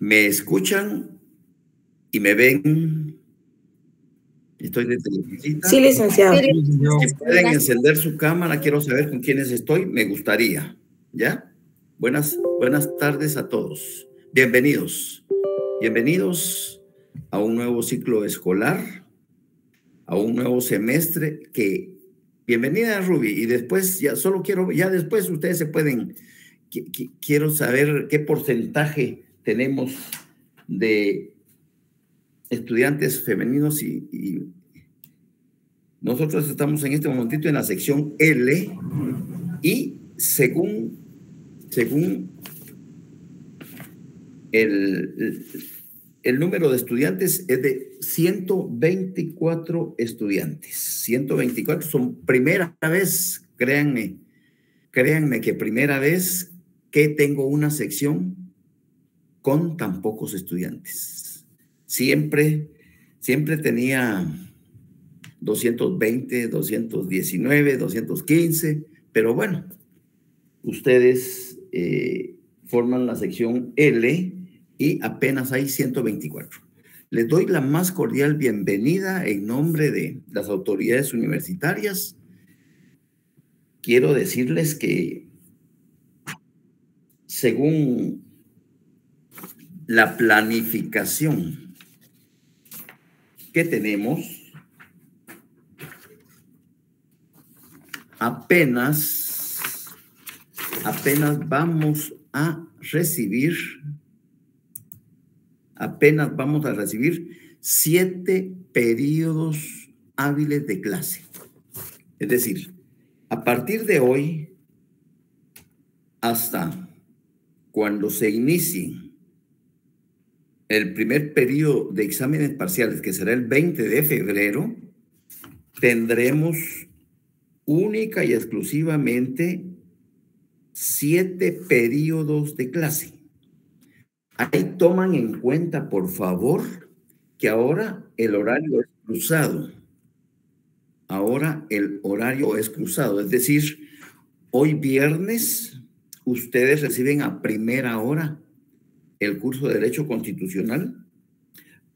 ¿Me escuchan y me ven? Estoy de televisión. Sí, licenciado. Si pueden encender su cámara, quiero saber con quiénes estoy, me gustaría. ¿Ya? Buenas, buenas tardes a todos. Bienvenidos. Bienvenidos a un nuevo ciclo escolar, a un nuevo semestre que bienvenida Ruby y después ya solo quiero ya después ustedes se pueden quiero saber qué porcentaje tenemos de estudiantes femeninos y, nosotros estamos en este momentito en la sección L y según, según el, el, número de estudiantes es de 124 estudiantes. 124 son primera vez, créanme, créanme que primera vez que tengo una sección con tan pocos estudiantes. Siempre, siempre tenía 220, 219, 215, pero bueno, ustedes eh, forman la sección L y apenas hay 124. Les doy la más cordial bienvenida en nombre de las autoridades universitarias. Quiero decirles que según la planificación que tenemos, apenas, apenas vamos a recibir, apenas vamos a recibir siete periodos hábiles de clase. Es decir, a partir de hoy hasta cuando se inicie el primer periodo de exámenes parciales, que será el 20 de febrero, tendremos única y exclusivamente siete periodos de clase. Ahí toman en cuenta, por favor, que ahora el horario es cruzado. Ahora el horario es cruzado, es decir, hoy viernes ustedes reciben a primera hora el curso de Derecho Constitucional,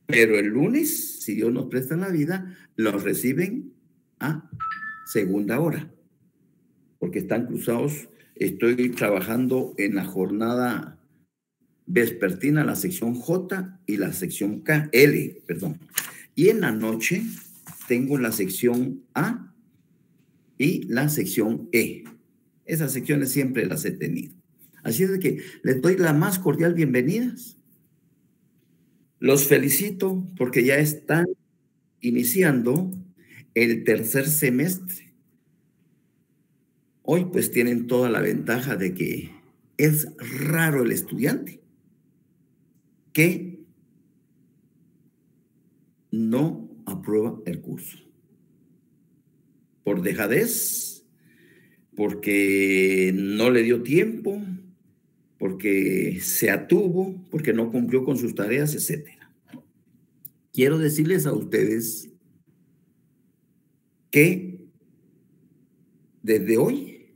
pero el lunes, si Dios nos presta la vida, los reciben a segunda hora, porque están cruzados. Estoy trabajando en la jornada vespertina, la sección J y la sección K, L, perdón. Y en la noche tengo la sección A y la sección E. Esas secciones siempre las he tenido. Así es de que les doy la más cordial bienvenidas. Los felicito porque ya están iniciando el tercer semestre. Hoy pues tienen toda la ventaja de que es raro el estudiante que no aprueba el curso. Por dejadez, porque no le dio tiempo, porque se atuvo, porque no cumplió con sus tareas, etc. Quiero decirles a ustedes que desde hoy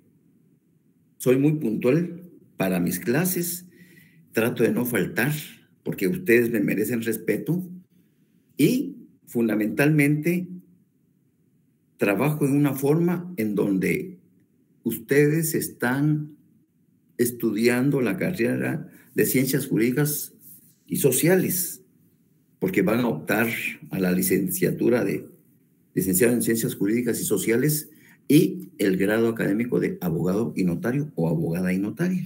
soy muy puntual para mis clases, trato de no faltar, porque ustedes me merecen respeto y fundamentalmente trabajo en una forma en donde ustedes están estudiando la carrera de ciencias jurídicas y sociales, porque van a optar a la licenciatura de licenciado en ciencias jurídicas y sociales y el grado académico de abogado y notario o abogada y notario.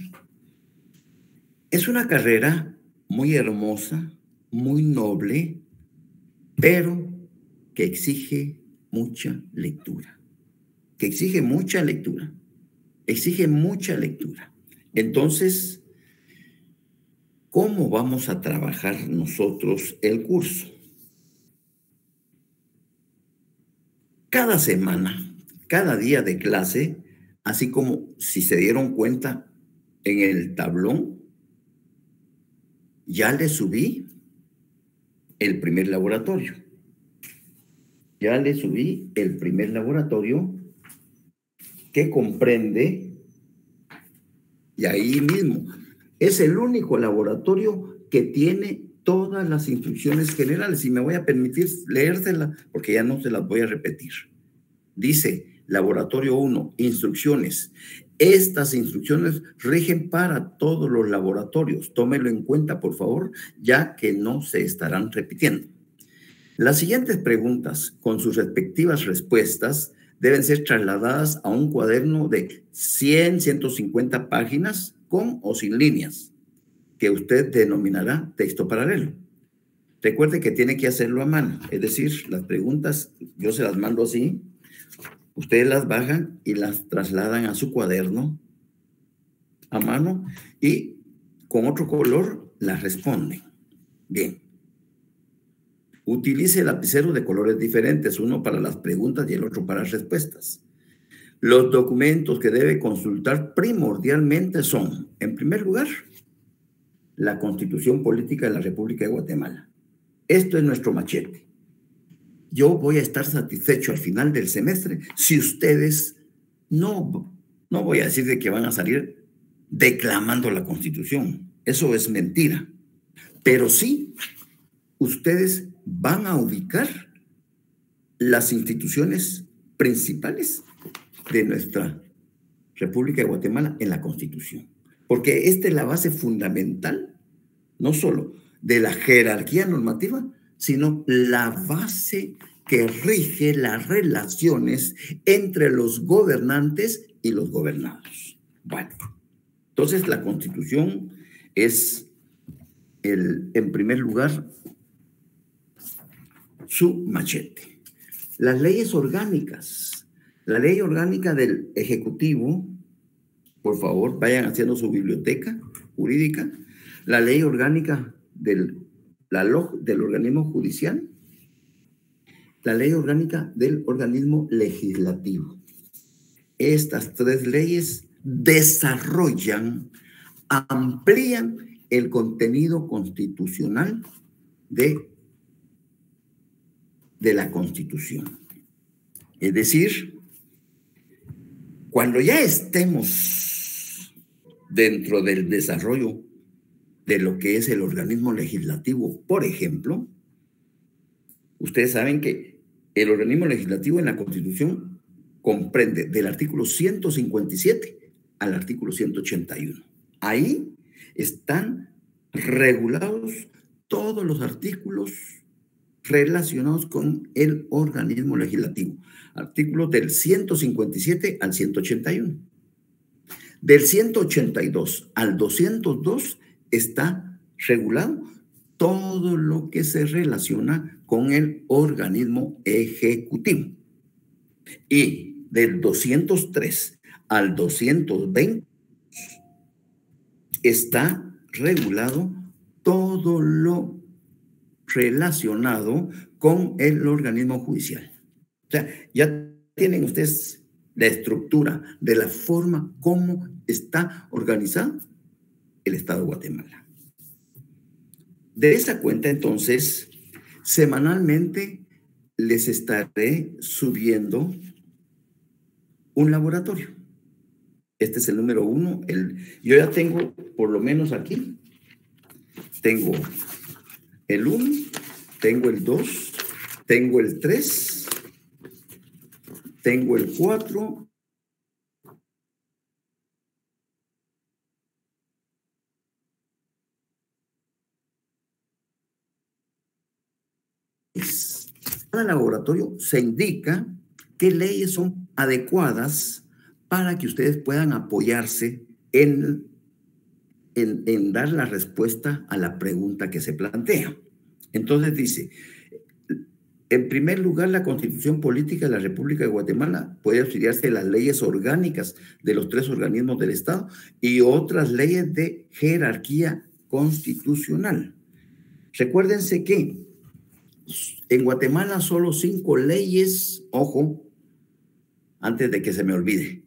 Es una carrera muy hermosa, muy noble, pero que exige mucha lectura, que exige mucha lectura exige mucha lectura. Entonces, ¿cómo vamos a trabajar nosotros el curso? Cada semana, cada día de clase, así como si se dieron cuenta en el tablón, ya le subí el primer laboratorio. Ya le subí el primer laboratorio que comprende, y ahí mismo, Es el único laboratorio que tiene todas las instrucciones generales y me voy a permitir leértela porque ya no se las voy a repetir. Dice, laboratorio 1, instrucciones. Estas instrucciones rigen para todos los laboratorios. Tómelo en cuenta, por favor, ya que no se estarán repitiendo. Las siguientes preguntas, con sus respectivas respuestas, deben ser trasladadas a un cuaderno de 100, 150 páginas con o sin líneas, que usted denominará texto paralelo. Recuerde que tiene que hacerlo a mano, es decir, las preguntas yo se las mando así, ustedes las bajan y las trasladan a su cuaderno a mano y con otro color las responden. Bien. Utilice el lapicero de colores diferentes, uno para las preguntas y el otro para las respuestas. Los documentos que debe consultar primordialmente son, en primer lugar, la Constitución Política de la República de Guatemala. Esto es nuestro machete. Yo voy a estar satisfecho al final del semestre si ustedes no, no voy a decir de que van a salir declamando la Constitución. Eso es mentira. Pero sí, ustedes van a ubicar las instituciones principales de nuestra República de Guatemala en la Constitución. Porque esta es la base fundamental, no solo de la jerarquía normativa, sino la base que rige las relaciones entre los gobernantes y los gobernados. Bueno, entonces la Constitución es, el, en primer lugar, su machete. Las leyes orgánicas, la ley orgánica del Ejecutivo, por favor, vayan haciendo su biblioteca jurídica, la ley orgánica del, la, del organismo judicial, la ley orgánica del organismo legislativo. Estas tres leyes desarrollan, amplían el contenido constitucional de de la Constitución. Es decir, cuando ya estemos dentro del desarrollo de lo que es el organismo legislativo, por ejemplo, ustedes saben que el organismo legislativo en la Constitución comprende del artículo 157 al artículo 181. Ahí están regulados todos los artículos relacionados con el organismo legislativo. Artículos del 157 al 181. Del 182 al 202 está regulado todo lo que se relaciona con el organismo ejecutivo. Y del 203 al 220 está regulado todo lo relacionado con el organismo judicial. O sea, ya tienen ustedes la estructura de la forma como está organizado el Estado de Guatemala. De esa cuenta, entonces, semanalmente les estaré subiendo un laboratorio. Este es el número uno. Yo ya tengo, por lo menos aquí, tengo el 1, tengo el 2, tengo el 3, tengo el 4, cada laboratorio se indica qué leyes son adecuadas para que ustedes puedan apoyarse en en, dar la respuesta a la pregunta que se plantea. Entonces dice, en primer lugar, la constitución política de la República de Guatemala puede auxiliarse de las leyes orgánicas de los tres organismos del Estado y otras leyes de jerarquía constitucional. Recuérdense que en Guatemala solo cinco leyes, ojo, antes de que se me olvide,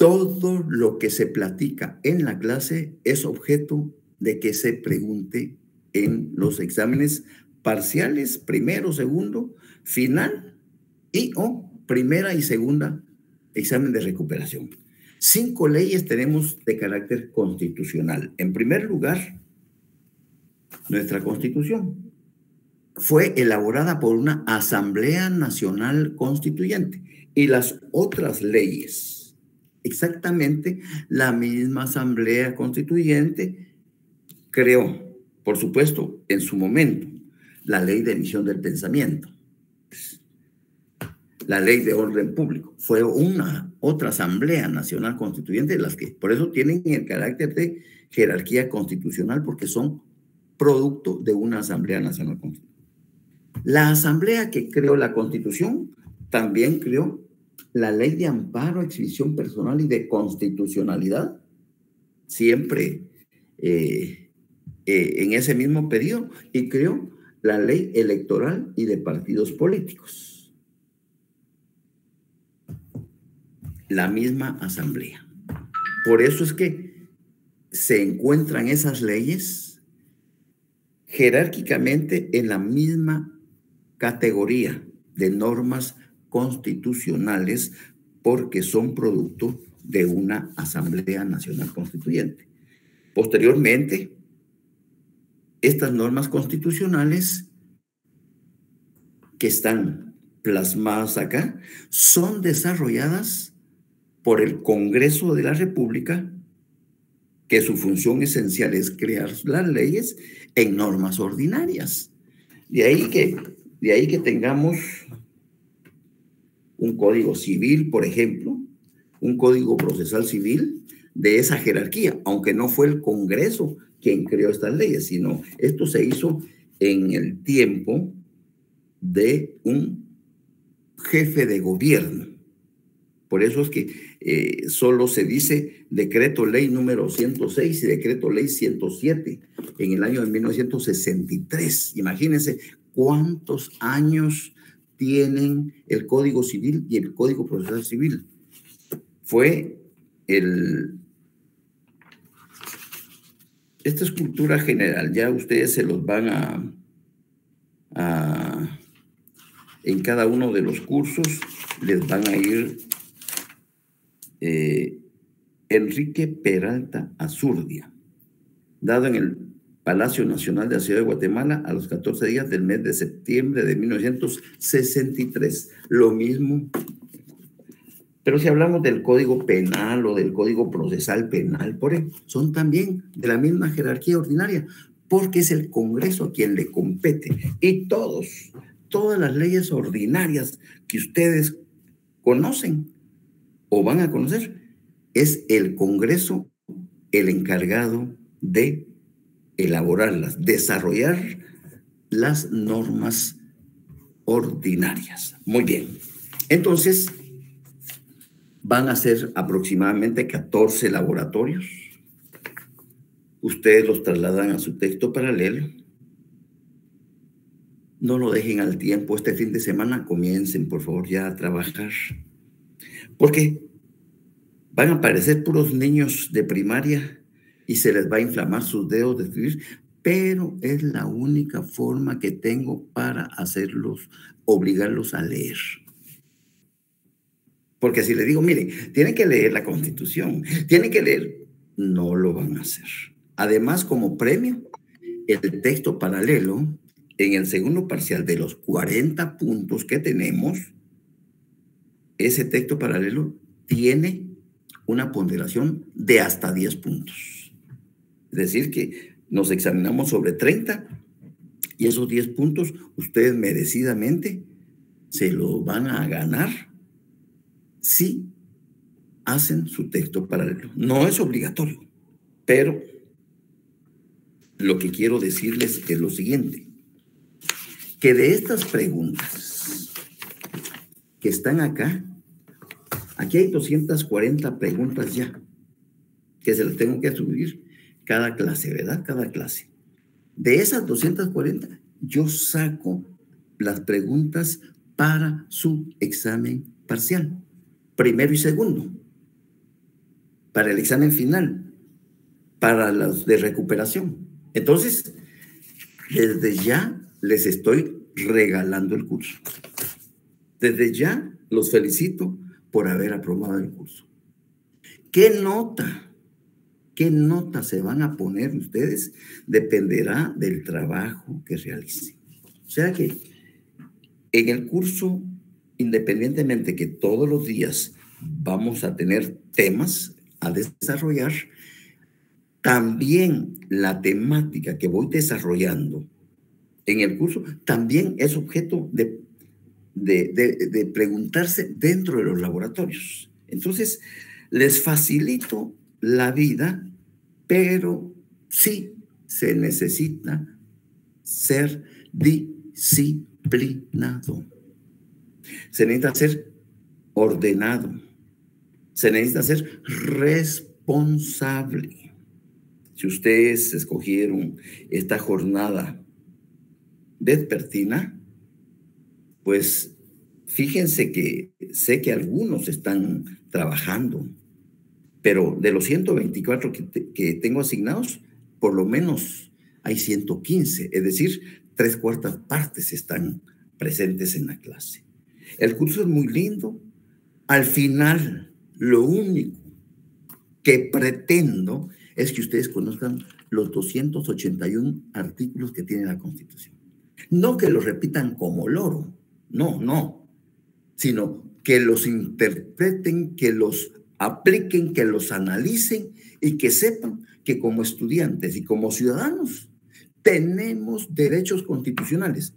todo lo que se platica en la clase es objeto de que se pregunte en los exámenes parciales, primero, segundo, final y o primera y segunda examen de recuperación. Cinco leyes tenemos de carácter constitucional. En primer lugar, nuestra constitución fue elaborada por una Asamblea Nacional Constituyente y las otras leyes, exactamente la misma Asamblea Constituyente creó, por supuesto, en su momento, la ley de emisión del pensamiento la ley de orden público. Fue una otra Asamblea Nacional Constituyente de las que por eso tienen el carácter de jerarquía constitucional porque son producto de una Asamblea Nacional Constitucional. La Asamblea que creó la Constitución también creó la ley de amparo, exhibición personal y de constitucionalidad, siempre eh, eh, en ese mismo periodo, y creó la ley electoral y de partidos políticos. la misma asamblea. Por eso es que se encuentran esas leyes jerárquicamente en la misma categoría de normas constitucionales porque son producto de una Asamblea Nacional Constituyente. Posteriormente, estas normas constitucionales que están plasmadas acá son desarrolladas por el Congreso de la República, que su función esencial es crear las leyes en normas ordinarias. De ahí que, de ahí que tengamos un código civil, por ejemplo, un código procesal civil de esa jerarquía, aunque no fue el Congreso quien creó estas leyes, sino esto se hizo en el tiempo de un jefe de gobierno. Por eso es que eh, solo se dice decreto ley número 106 y decreto ley 107 en el año de 1963. Imagínense cuántos años tienen el Código Civil y el Código Procesal Civil. Fue el... Esta es cultura general, ya ustedes se los van a, en cada uno de los cursos les van a ir eh, Enrique Peralta Azurdia, dado en el Palacio Nacional de la Ciudad de Guatemala a los 14 días del mes de septiembre de 1963. Lo mismo. Pero si hablamos del Código Penal o del Código Procesal Penal, por ejemplo, son también de la misma jerarquía ordinaria, porque es el Congreso quien le compete. Y todos, todas las leyes ordinarias que ustedes conocen, o van a conocer, es el Congreso el encargado de elaborarlas, desarrollar las normas ordinarias. Muy bien. Entonces, van a ser aproximadamente 14 laboratorios. Ustedes los trasladan a su texto paralelo. No lo dejen al tiempo. Este fin de semana comiencen, por favor, ya a trabajar. Porque van a aparecer puros niños de primaria y se les va a inflamar sus dedos de escribir, pero es la única forma que tengo para hacerlos, obligarlos a leer. Porque si les digo, mire, tienen que leer la constitución, tienen que leer, no lo van a hacer. Además, como premio, el texto paralelo en el segundo parcial de los 40 puntos que tenemos, ese texto paralelo tiene una ponderación de hasta 10 puntos. Es decir, que nos examinamos sobre 30 y esos 10 puntos ustedes merecidamente se lo van a ganar si hacen su texto paralelo. No es obligatorio, pero lo que quiero decirles es lo siguiente, que de estas preguntas que están acá, Aquí hay 240 preguntas ya, que se las tengo que subir cada clase, ¿verdad? Cada clase. De esas 240, yo saco las preguntas para su examen parcial, primero y segundo, para el examen final, para los de recuperación. Entonces, desde ya les estoy regalando el curso. Desde ya los felicito por haber aprobado el curso. ¿Qué nota? ¿Qué nota se van a poner ustedes? Dependerá del trabajo que realicen. O sea que en el curso, independientemente que todos los días vamos a tener temas a desarrollar, también la temática que voy desarrollando en el curso también es objeto de, de, preguntarse dentro de los laboratorios. Entonces, les facilito la vida, pero sí se necesita ser disciplinado. Se necesita ser ordenado. Se necesita ser responsable. Si ustedes escogieron esta jornada vespertina, pues fíjense que sé que algunos están trabajando, pero de los 124 que, tengo asignados, por lo menos hay 115, es decir, tres cuartas partes están presentes en la clase. El curso es muy lindo. Al final, lo único que pretendo es que ustedes conozcan los 281 artículos que tiene la Constitución. No que los repitan como loro, no, no, sino que los interpreten, que los apliquen, que los analicen y que sepan que como estudiantes y como ciudadanos tenemos derechos constitucionales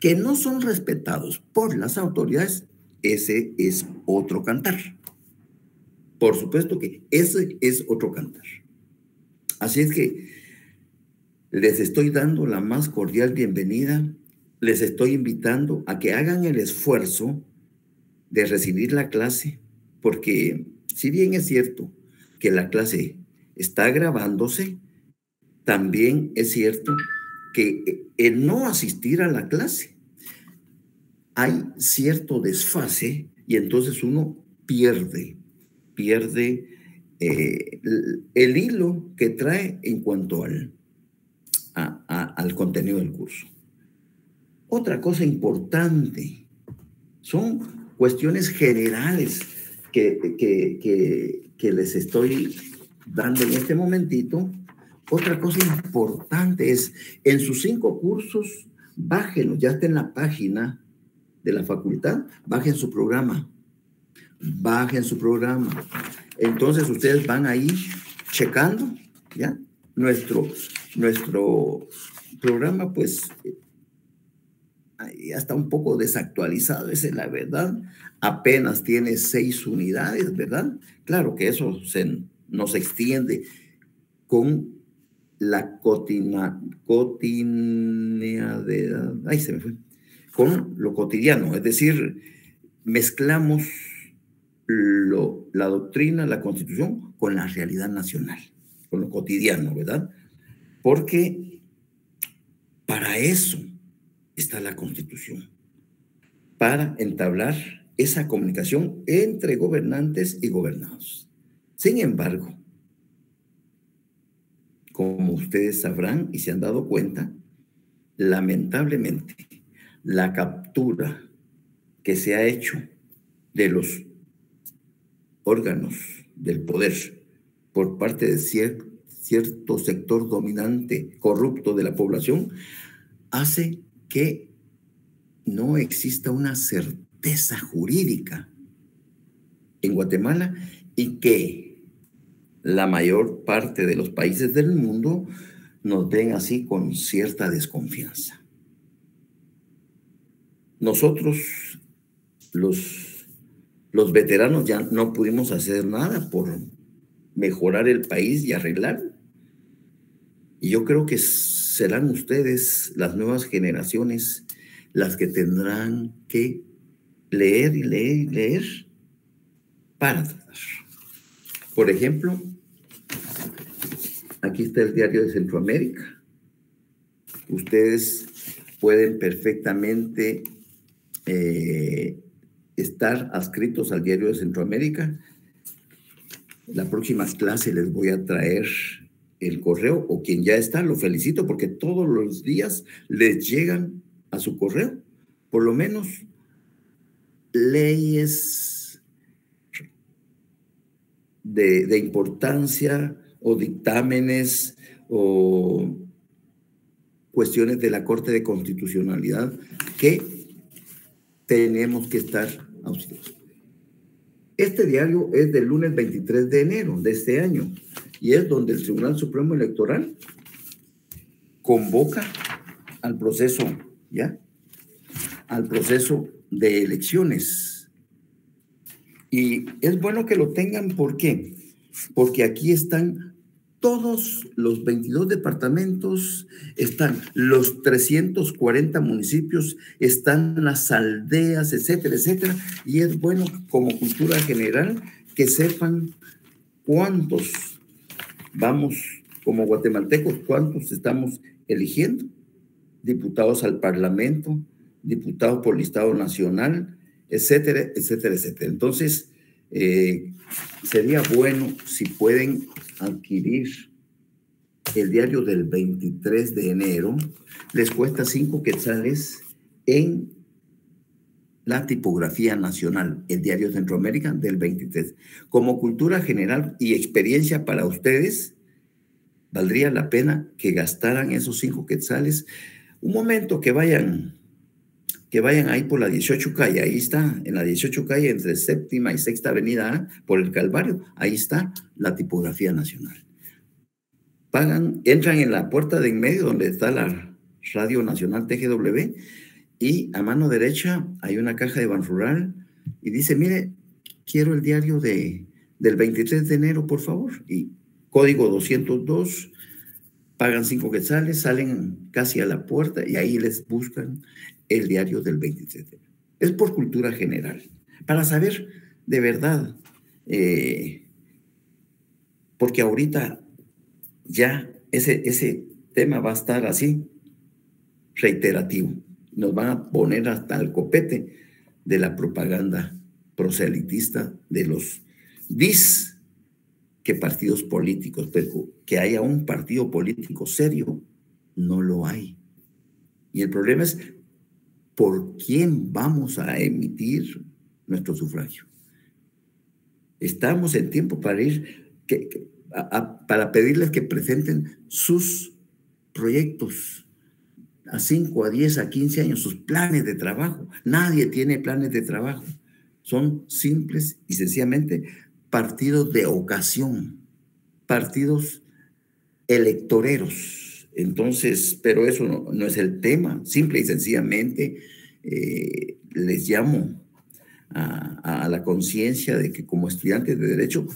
que no son respetados por las autoridades, ese es otro cantar. Por supuesto que ese es otro cantar. Así es que les estoy dando la más cordial bienvenida, les estoy invitando a que hagan el esfuerzo de recibir la clase, porque si bien es cierto que la clase está grabándose, también es cierto que el no asistir a la clase hay cierto desfase y entonces uno pierde, pierde eh, el, hilo que trae en cuanto al, al contenido del curso. Otra cosa importante son cuestiones generales que, les estoy dando en este momentito. Otra cosa importante es, en sus cinco cursos, bájenlo, ya está en la página de la facultad, bajen su programa, bajen su programa. Entonces ustedes van ahí checando, ¿ya? Nuestro, nuestro programa, pues, ya está un poco desactualizado, esa es la verdad. Apenas tiene seis unidades, ¿verdad? Claro que eso se, nos extiende con la cotina, de, ay, se me fue, con lo cotidiano, es decir, mezclamos lo, la doctrina, la constitución, con la realidad nacional, con lo cotidiano, ¿verdad? Porque para eso está la constitución, para entablar esa comunicación entre gobernantes y gobernados. Sin embargo, como ustedes sabrán y se han dado cuenta, lamentablemente la captura que se ha hecho de los órganos del poder por parte de cierto sector dominante corrupto de la población hace que no exista una certeza jurídica en Guatemala y que la mayor parte de los países del mundo nos ven así con cierta desconfianza. Nosotros, los los veteranos ya no pudimos hacer nada por mejorar el país y arreglarlo. Y yo creo que serán ustedes, las nuevas generaciones, las que tendrán que leer y leer y leer para tratar. Por ejemplo, aquí está el diario de Centroamérica. Ustedes pueden perfectamente eh, estar adscritos al Diario de Centroamérica. La próxima clase les voy a traer el correo o quien ya está, lo felicito porque todos los días les llegan a su correo, por lo menos leyes de, importancia o dictámenes o cuestiones de la Corte de Constitucionalidad que tenemos que estar auxiliados. Este diario es del lunes 23 de enero de este año y es donde el Tribunal Supremo Electoral convoca al proceso, ¿ya? Al proceso de elecciones. Y es bueno que lo tengan, ¿por qué? Porque aquí están todos los 22 departamentos, están los 340 municipios, están las aldeas, etcétera, etcétera. Y es bueno como cultura general que sepan cuántos vamos como guatemaltecos, cuántos estamos eligiendo. Diputados al Parlamento, diputados por listado nacional, etcétera, etcétera, etcétera. Entonces, eh, sería bueno si pueden adquirir el diario del 23 de enero, les cuesta cinco quetzales en la tipografía nacional, el diario Centroamérica del 23. Como cultura general y experiencia para ustedes, valdría la pena que gastaran esos cinco quetzales. Un momento que vayan que vayan ahí por la 18 calle, ahí está, en la 18 calle entre séptima y sexta avenida, por el Calvario, ahí está la tipografía nacional. Pagan, entran en la puerta de en medio donde está la Radio Nacional TGW y a mano derecha hay una caja de Ban Rural y dice, mire, quiero el diario de, del 23 de enero, por favor. Y código 202, pagan cinco quetzales, salen casi a la puerta y ahí les buscan el diario del 27. Es por cultura general, para saber de verdad, eh, porque ahorita ya ese, ese tema va a estar así, reiterativo. Nos van a poner hasta el copete de la propaganda proselitista de los dis que partidos políticos, pero que haya un partido político serio, no lo hay. Y el problema es por quién vamos a emitir nuestro sufragio. Estamos en tiempo para ir, para pedirles que presenten sus proyectos a 5, a 10, a 15 años, sus planes de trabajo. Nadie tiene planes de trabajo. Son simples y sencillamente partidos de ocasión, partidos electoreros entonces, pero eso no, es el tema. Simple y sencillamente eh, les llamo a, la conciencia de que como estudiantes de derecho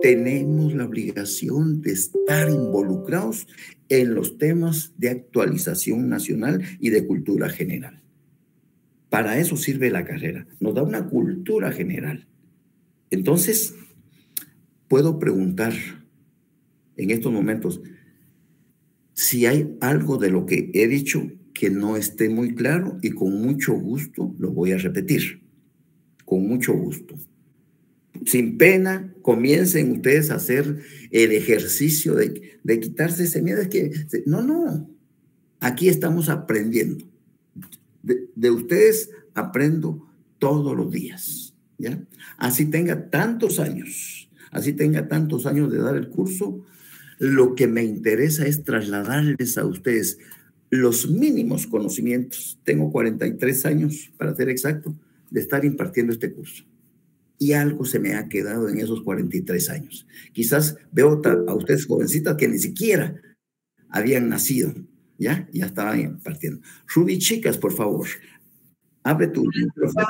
tenemos la obligación de estar involucrados en los temas de actualización nacional y de cultura general. Para eso sirve la carrera, nos da una cultura general. Entonces, puedo preguntar en estos momentos, si hay algo de lo que he dicho que no esté muy claro y con mucho gusto lo voy a repetir, con mucho gusto. Sin pena, comiencen ustedes a hacer el ejercicio de, de quitarse ese miedo. Es que, no, no, aquí estamos aprendiendo. De, de ustedes aprendo todos los días, ¿ya? Así tenga tantos años, así tenga tantos años de dar el curso, lo que me interesa es trasladarles a ustedes los mínimos conocimientos. Tengo 43 años, para ser exacto, de estar impartiendo este curso. Y algo se me ha quedado en esos 43 años. Quizás veo a ustedes jovencitas que ni siquiera habían nacido, ¿ya? Ya estaban impartiendo. Ruby, chicas, por favor, abre tu micrófono.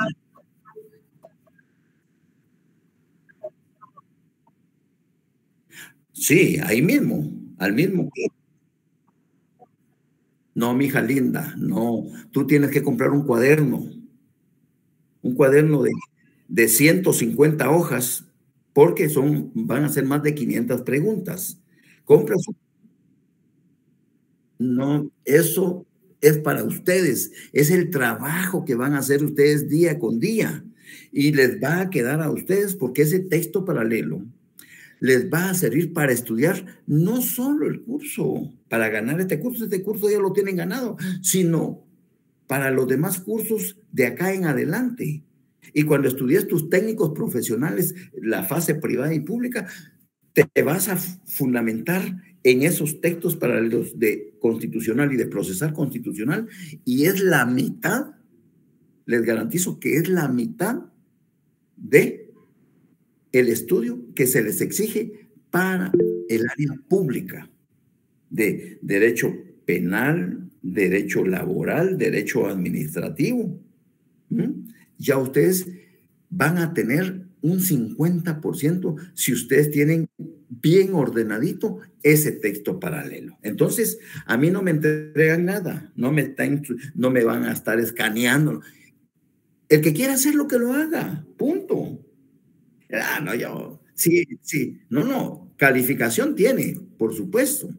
Sí, ahí mismo, al mismo. No, mija linda, no. Tú tienes que comprar un cuaderno, un cuaderno de, de 150 hojas, porque son, van a ser más de 500 preguntas. Compra su... No, eso es para ustedes, es el trabajo que van a hacer ustedes día con día y les va a quedar a ustedes porque ese texto paralelo les va a servir para estudiar no solo el curso, para ganar este curso, este curso ya lo tienen ganado, sino para los demás cursos de acá en adelante. Y cuando estudias tus técnicos profesionales, la fase privada y pública, te vas a fundamentar en esos textos paralelos de constitucional y de procesar constitucional y es la mitad, les garantizo que es la mitad de el estudio que se les exige para el área pública de derecho penal, derecho laboral, derecho administrativo. Ya ustedes van a tener un 50% si ustedes tienen bien ordenadito ese texto paralelo. Entonces, a mí no me entregan nada, no me, no me van a estar escaneando. El que quiera hacer lo que lo haga, punto. Ah, no, yo, sí, sí, no, no, calificación tiene, por supuesto.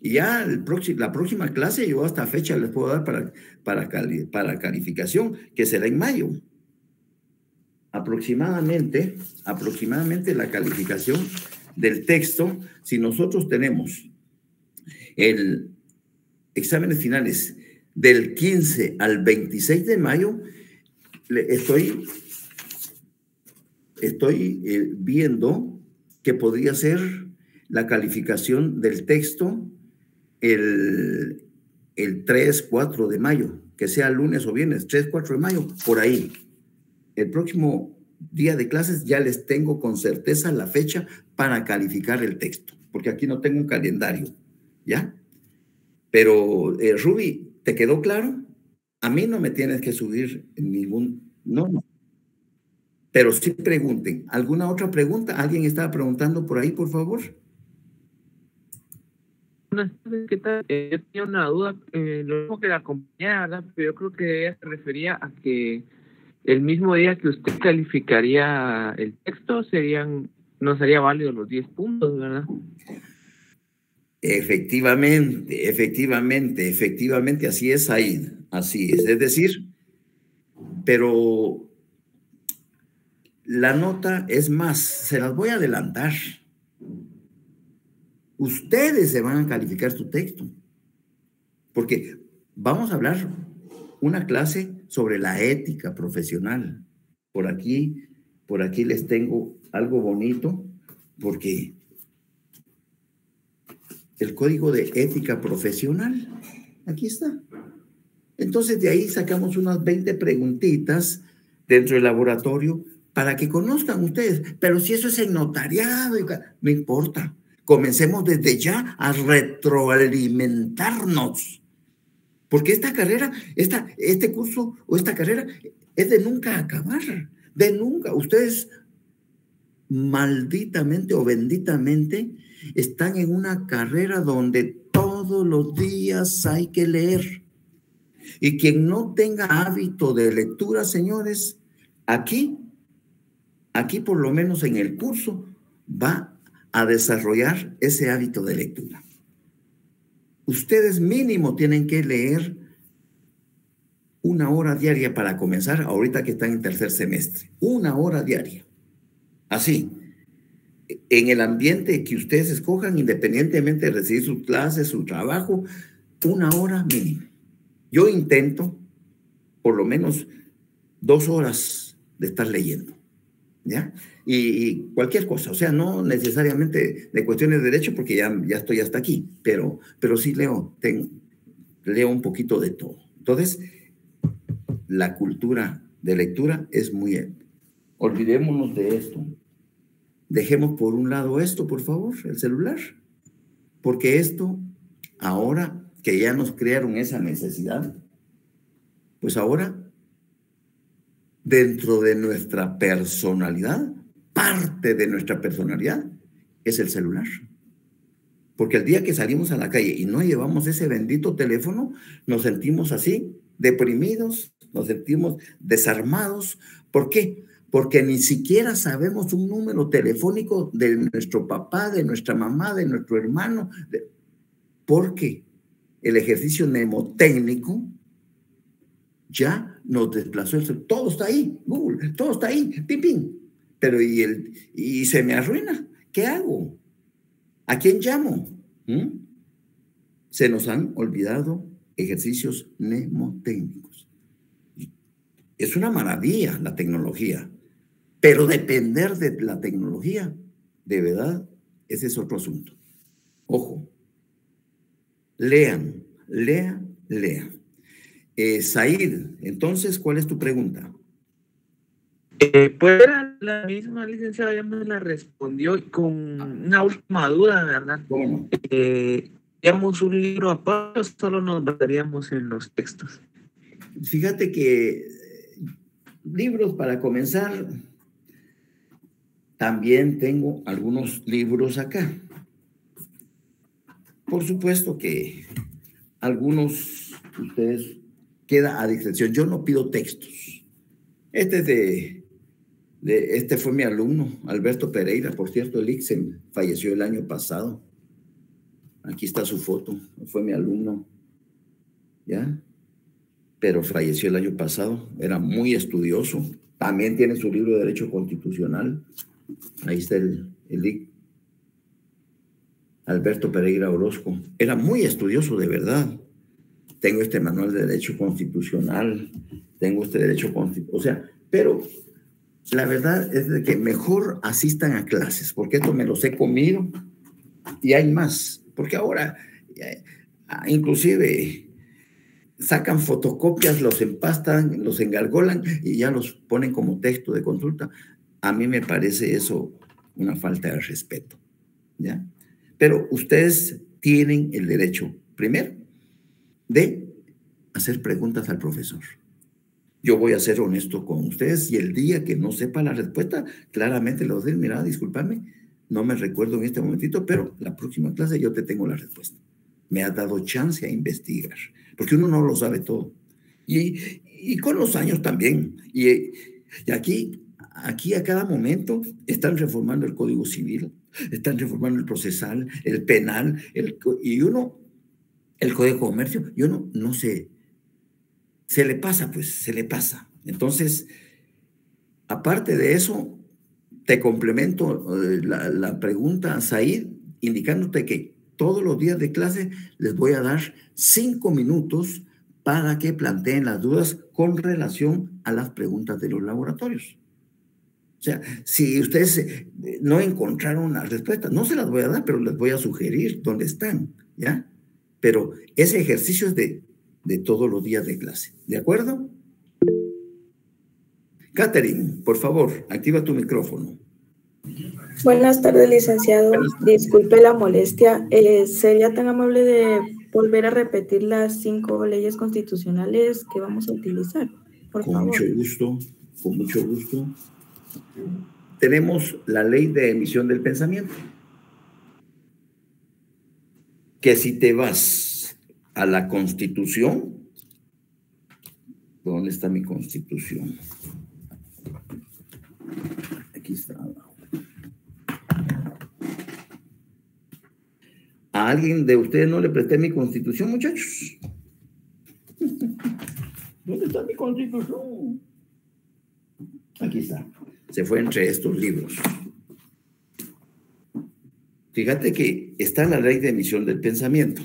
Y ya el la próxima clase, yo hasta fecha les puedo dar para, para, para calificación, que será en mayo aproximadamente, aproximadamente la calificación del texto, si nosotros tenemos el exámenes finales del 15 al 26 de mayo, estoy, estoy eh, viendo que podría ser la calificación del texto el, el 3, 4 de mayo, que sea lunes o viernes, 3, 4 de mayo, por ahí el próximo día de clases ya les tengo con certeza la fecha para calificar el texto, porque aquí no tengo un calendario, ¿ya? Pero, eh, Ruby, ¿te quedó claro? A mí no me tienes que subir ningún, no, no. Pero sí pregunten. ¿Alguna otra pregunta? ¿Alguien estaba preguntando por ahí, por favor? ¿qué tal? Eh, yo tenía una duda, eh, lo mismo que la compañera, pero yo creo que ella se refería a que el mismo día que usted calificaría el texto, serían, no sería válido los 10 puntos, ¿verdad? Efectivamente, efectivamente, efectivamente, así es, Aid, así es. Es decir, pero la nota es más, se las voy a adelantar. Ustedes se van a calificar su texto, porque vamos a hablar una clase sobre la ética profesional. Por aquí, por aquí les tengo algo bonito, porque el código de ética profesional, aquí está. Entonces de ahí sacamos unas 20 preguntitas dentro del laboratorio para que conozcan ustedes. Pero si eso es el notariado, no importa. Comencemos desde ya a retroalimentarnos porque esta carrera, esta, este curso o esta carrera es de nunca acabar, de nunca. Ustedes malditamente o benditamente están en una carrera donde todos los días hay que leer. Y quien no tenga hábito de lectura, señores, aquí, aquí por lo menos en el curso, va a desarrollar ese hábito de lectura ustedes mínimo tienen que leer una hora diaria para comenzar, ahorita que están en tercer semestre, una hora diaria. Así, en el ambiente que ustedes escojan, independientemente de recibir sus clases, su trabajo, una hora mínimo. Yo intento por lo menos dos horas de estar leyendo. ¿Ya? y, cualquier cosa, o sea, no necesariamente de cuestiones de derecho, porque ya, ya estoy hasta aquí, pero, pero sí leo, leo un poquito de todo. Entonces, la cultura de lectura es muy... Olvidémonos de esto. Dejemos por un lado esto, por favor, el celular, porque esto, ahora que ya nos crearon esa necesidad, pues ahora, dentro de nuestra personalidad, parte de nuestra personalidad es el celular. Porque el día que salimos a la calle y no llevamos ese bendito teléfono, nos sentimos así, deprimidos, nos sentimos desarmados. ¿Por qué? Porque ni siquiera sabemos un número telefónico de nuestro papá, de nuestra mamá, de nuestro hermano. Porque el ejercicio mnemotécnico ya nos desplazó. El todo está ahí, Google, todo está ahí, pim, pero y, el, y se me arruina. ¿Qué hago? ¿A quién llamo? ¿Mm? Se nos han olvidado ejercicios mnemotécnicos. es una maravilla la tecnología, pero depender de la tecnología, de verdad, ese es otro asunto. Ojo, lean, lean, lean. Eh, Said, entonces, ¿cuál es tu pregunta? Eh, pues la misma licenciada, ya me la respondió con una última duda, ¿verdad? ¿Cómo? Eh, un libro aparte, solo nos basaríamos en los textos. Fíjate que eh, libros para comenzar, también tengo algunos libros acá. Por supuesto que algunos ustedes queda a discreción. Yo no pido textos. Este de, este fue mi alumno, Alberto Pereira, por cierto, el Ixen falleció el año pasado. Aquí está su foto, fue mi alumno. ¿Ya? Pero falleció el año pasado, era muy estudioso. También tiene su libro de Derecho Constitucional. Ahí está el, el Alberto Pereira Orozco. Era muy estudioso, de verdad. Tengo este manual de Derecho Constitucional, tengo este Derecho Constitucional. O sea, pero la verdad es de que mejor asistan a clases, porque esto me los he comido y hay más. Porque ahora, eh, inclusive, sacan fotocopias, los empastan, los engargolan y ya los ponen como texto de consulta. A mí me parece eso una falta de respeto, ¿ya? Pero ustedes tienen el derecho, primero, de hacer preguntas al profesor. Yo voy a ser honesto con ustedes y el día que no sepa la respuesta, claramente a decir, mira, discúlpame, no me recuerdo en este momentito, pero la próxima clase yo te tengo la respuesta. Me ha dado chance a investigar, porque uno no lo sabe todo. Y, y con los años también. Y, y aquí, aquí a cada momento están reformando el Código Civil, están reformando el procesal, el penal, el, y uno, el Código de Comercio, y uno no sé, se le pasa, pues, se le pasa. Entonces, aparte de eso, te complemento eh, la, pregunta, Said, indicándote que todos los días de clase les voy a dar cinco minutos para que planteen las dudas con relación a las preguntas de los laboratorios. O sea, si ustedes eh, no encontraron las respuestas, no se las voy a dar, pero les voy a sugerir dónde están, ¿ya? Pero ese ejercicio es de, de todos los días de clase, ¿de acuerdo? Catherine, por favor, activa tu micrófono. Buenas tardes, licenciado. Disculpe la molestia. Eh, ¿Sería tan amable de volver a repetir las cinco leyes constitucionales que vamos a utilizar? Por con mucho gusto, con mucho gusto. Tenemos la ley de emisión del pensamiento. Que si te vas a la constitución, ¿dónde está mi constitución? Aquí está ¿A alguien de ustedes no le presté mi constitución, muchachos? ¿Dónde está mi constitución? Aquí está. Se fue entre estos libros. Fíjate que está la ley de emisión del pensamiento,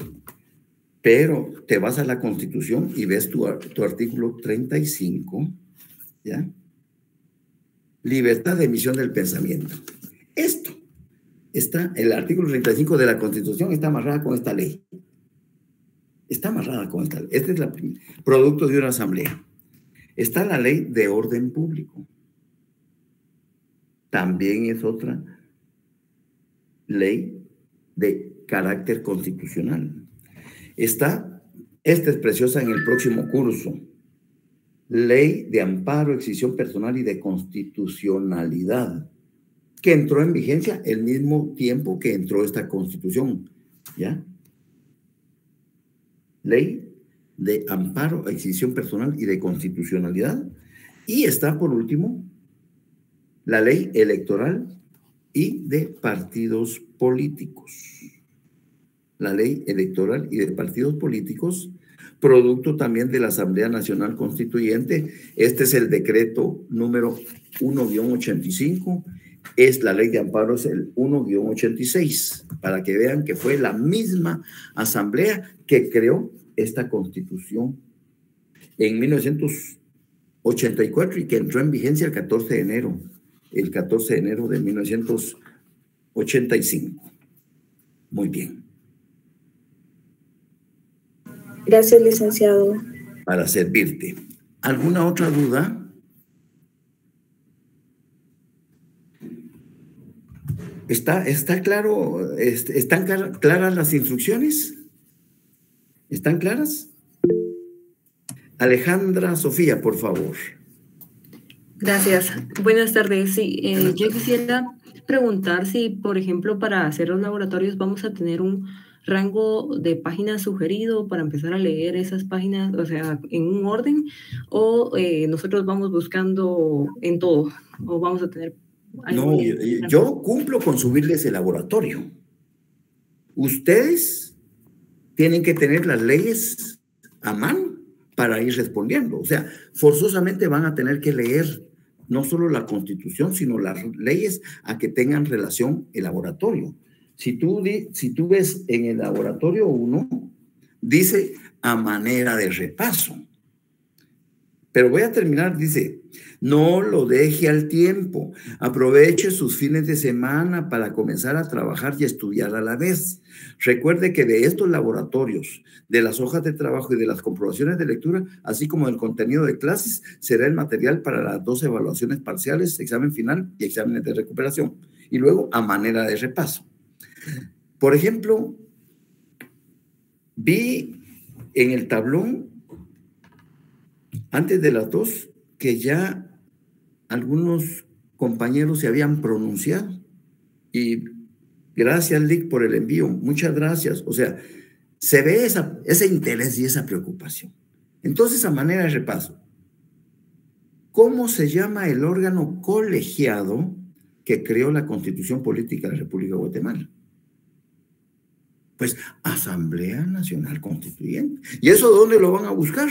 pero te vas a la constitución y ves tu, tu artículo 35, ¿ya? libertad de emisión del pensamiento. Esto está, el artículo 35 de la Constitución está amarrada con esta ley. Está amarrada con esta ley. Este es el producto de una asamblea. Está la ley de orden público. También es otra ley de carácter constitucional. Está, esta es preciosa en el próximo curso, Ley de Amparo, Excisión Personal y de Constitucionalidad, que entró en vigencia el mismo tiempo que entró esta Constitución. ¿Ya? Ley de Amparo, Excisión Personal y de Constitucionalidad. Y está, por último, la ley electoral y de partidos políticos. La ley electoral y de partidos políticos producto también de la Asamblea Nacional Constituyente. Este es el decreto número 1-85, es la ley de amparo, es el 1-86, para que vean que fue la misma Asamblea que creó esta constitución en 1900, 84 y que entró en vigencia el 14 de enero, el 14 de enero de 1985. Muy bien. Gracias, licenciado. Para servirte. ¿Alguna otra duda? ¿Está, está claro? ¿Están claras las instrucciones? ¿Están claras? Alejandra Sofía, por favor. Gracias. Buenas tardes. Sí, eh, yo quisiera preguntar si, por ejemplo, para hacer los laboratorios vamos a tener un rango de páginas sugerido para empezar a leer esas páginas, o sea, en un orden, o eh, nosotros vamos buscando en todo, o vamos a tener... No, yo cumplo con subirles el laboratorio. Ustedes tienen que tener las leyes a mano para ir respondiendo. O sea, forzosamente van a tener que leer no solo la constitución, sino las leyes a que tengan relación el laboratorio. Si tú, si tú ves en el laboratorio 1, dice a manera de repaso. Pero voy a terminar, dice, no lo deje al tiempo. Aproveche sus fines de semana para comenzar a trabajar y estudiar a la vez. Recuerde que de estos laboratorios, de las hojas de trabajo y de las comprobaciones de lectura, así como del contenido de clases, será el material para las dos evaluaciones parciales, examen final y exámenes de recuperación. Y luego a manera de repaso. Por ejemplo, vi en el tablón, antes de las dos, que ya algunos compañeros se habían pronunciado y gracias, Lick, por el envío. Muchas gracias. O sea, se ve ese interés y esa preocupación. Entonces, a manera de repaso, ¿cómo se llama el órgano colegiado que creó la Constitución Política de la República de Guatemala? Pues Asamblea Nacional Constituyente. ¿Y eso dónde lo van a buscar?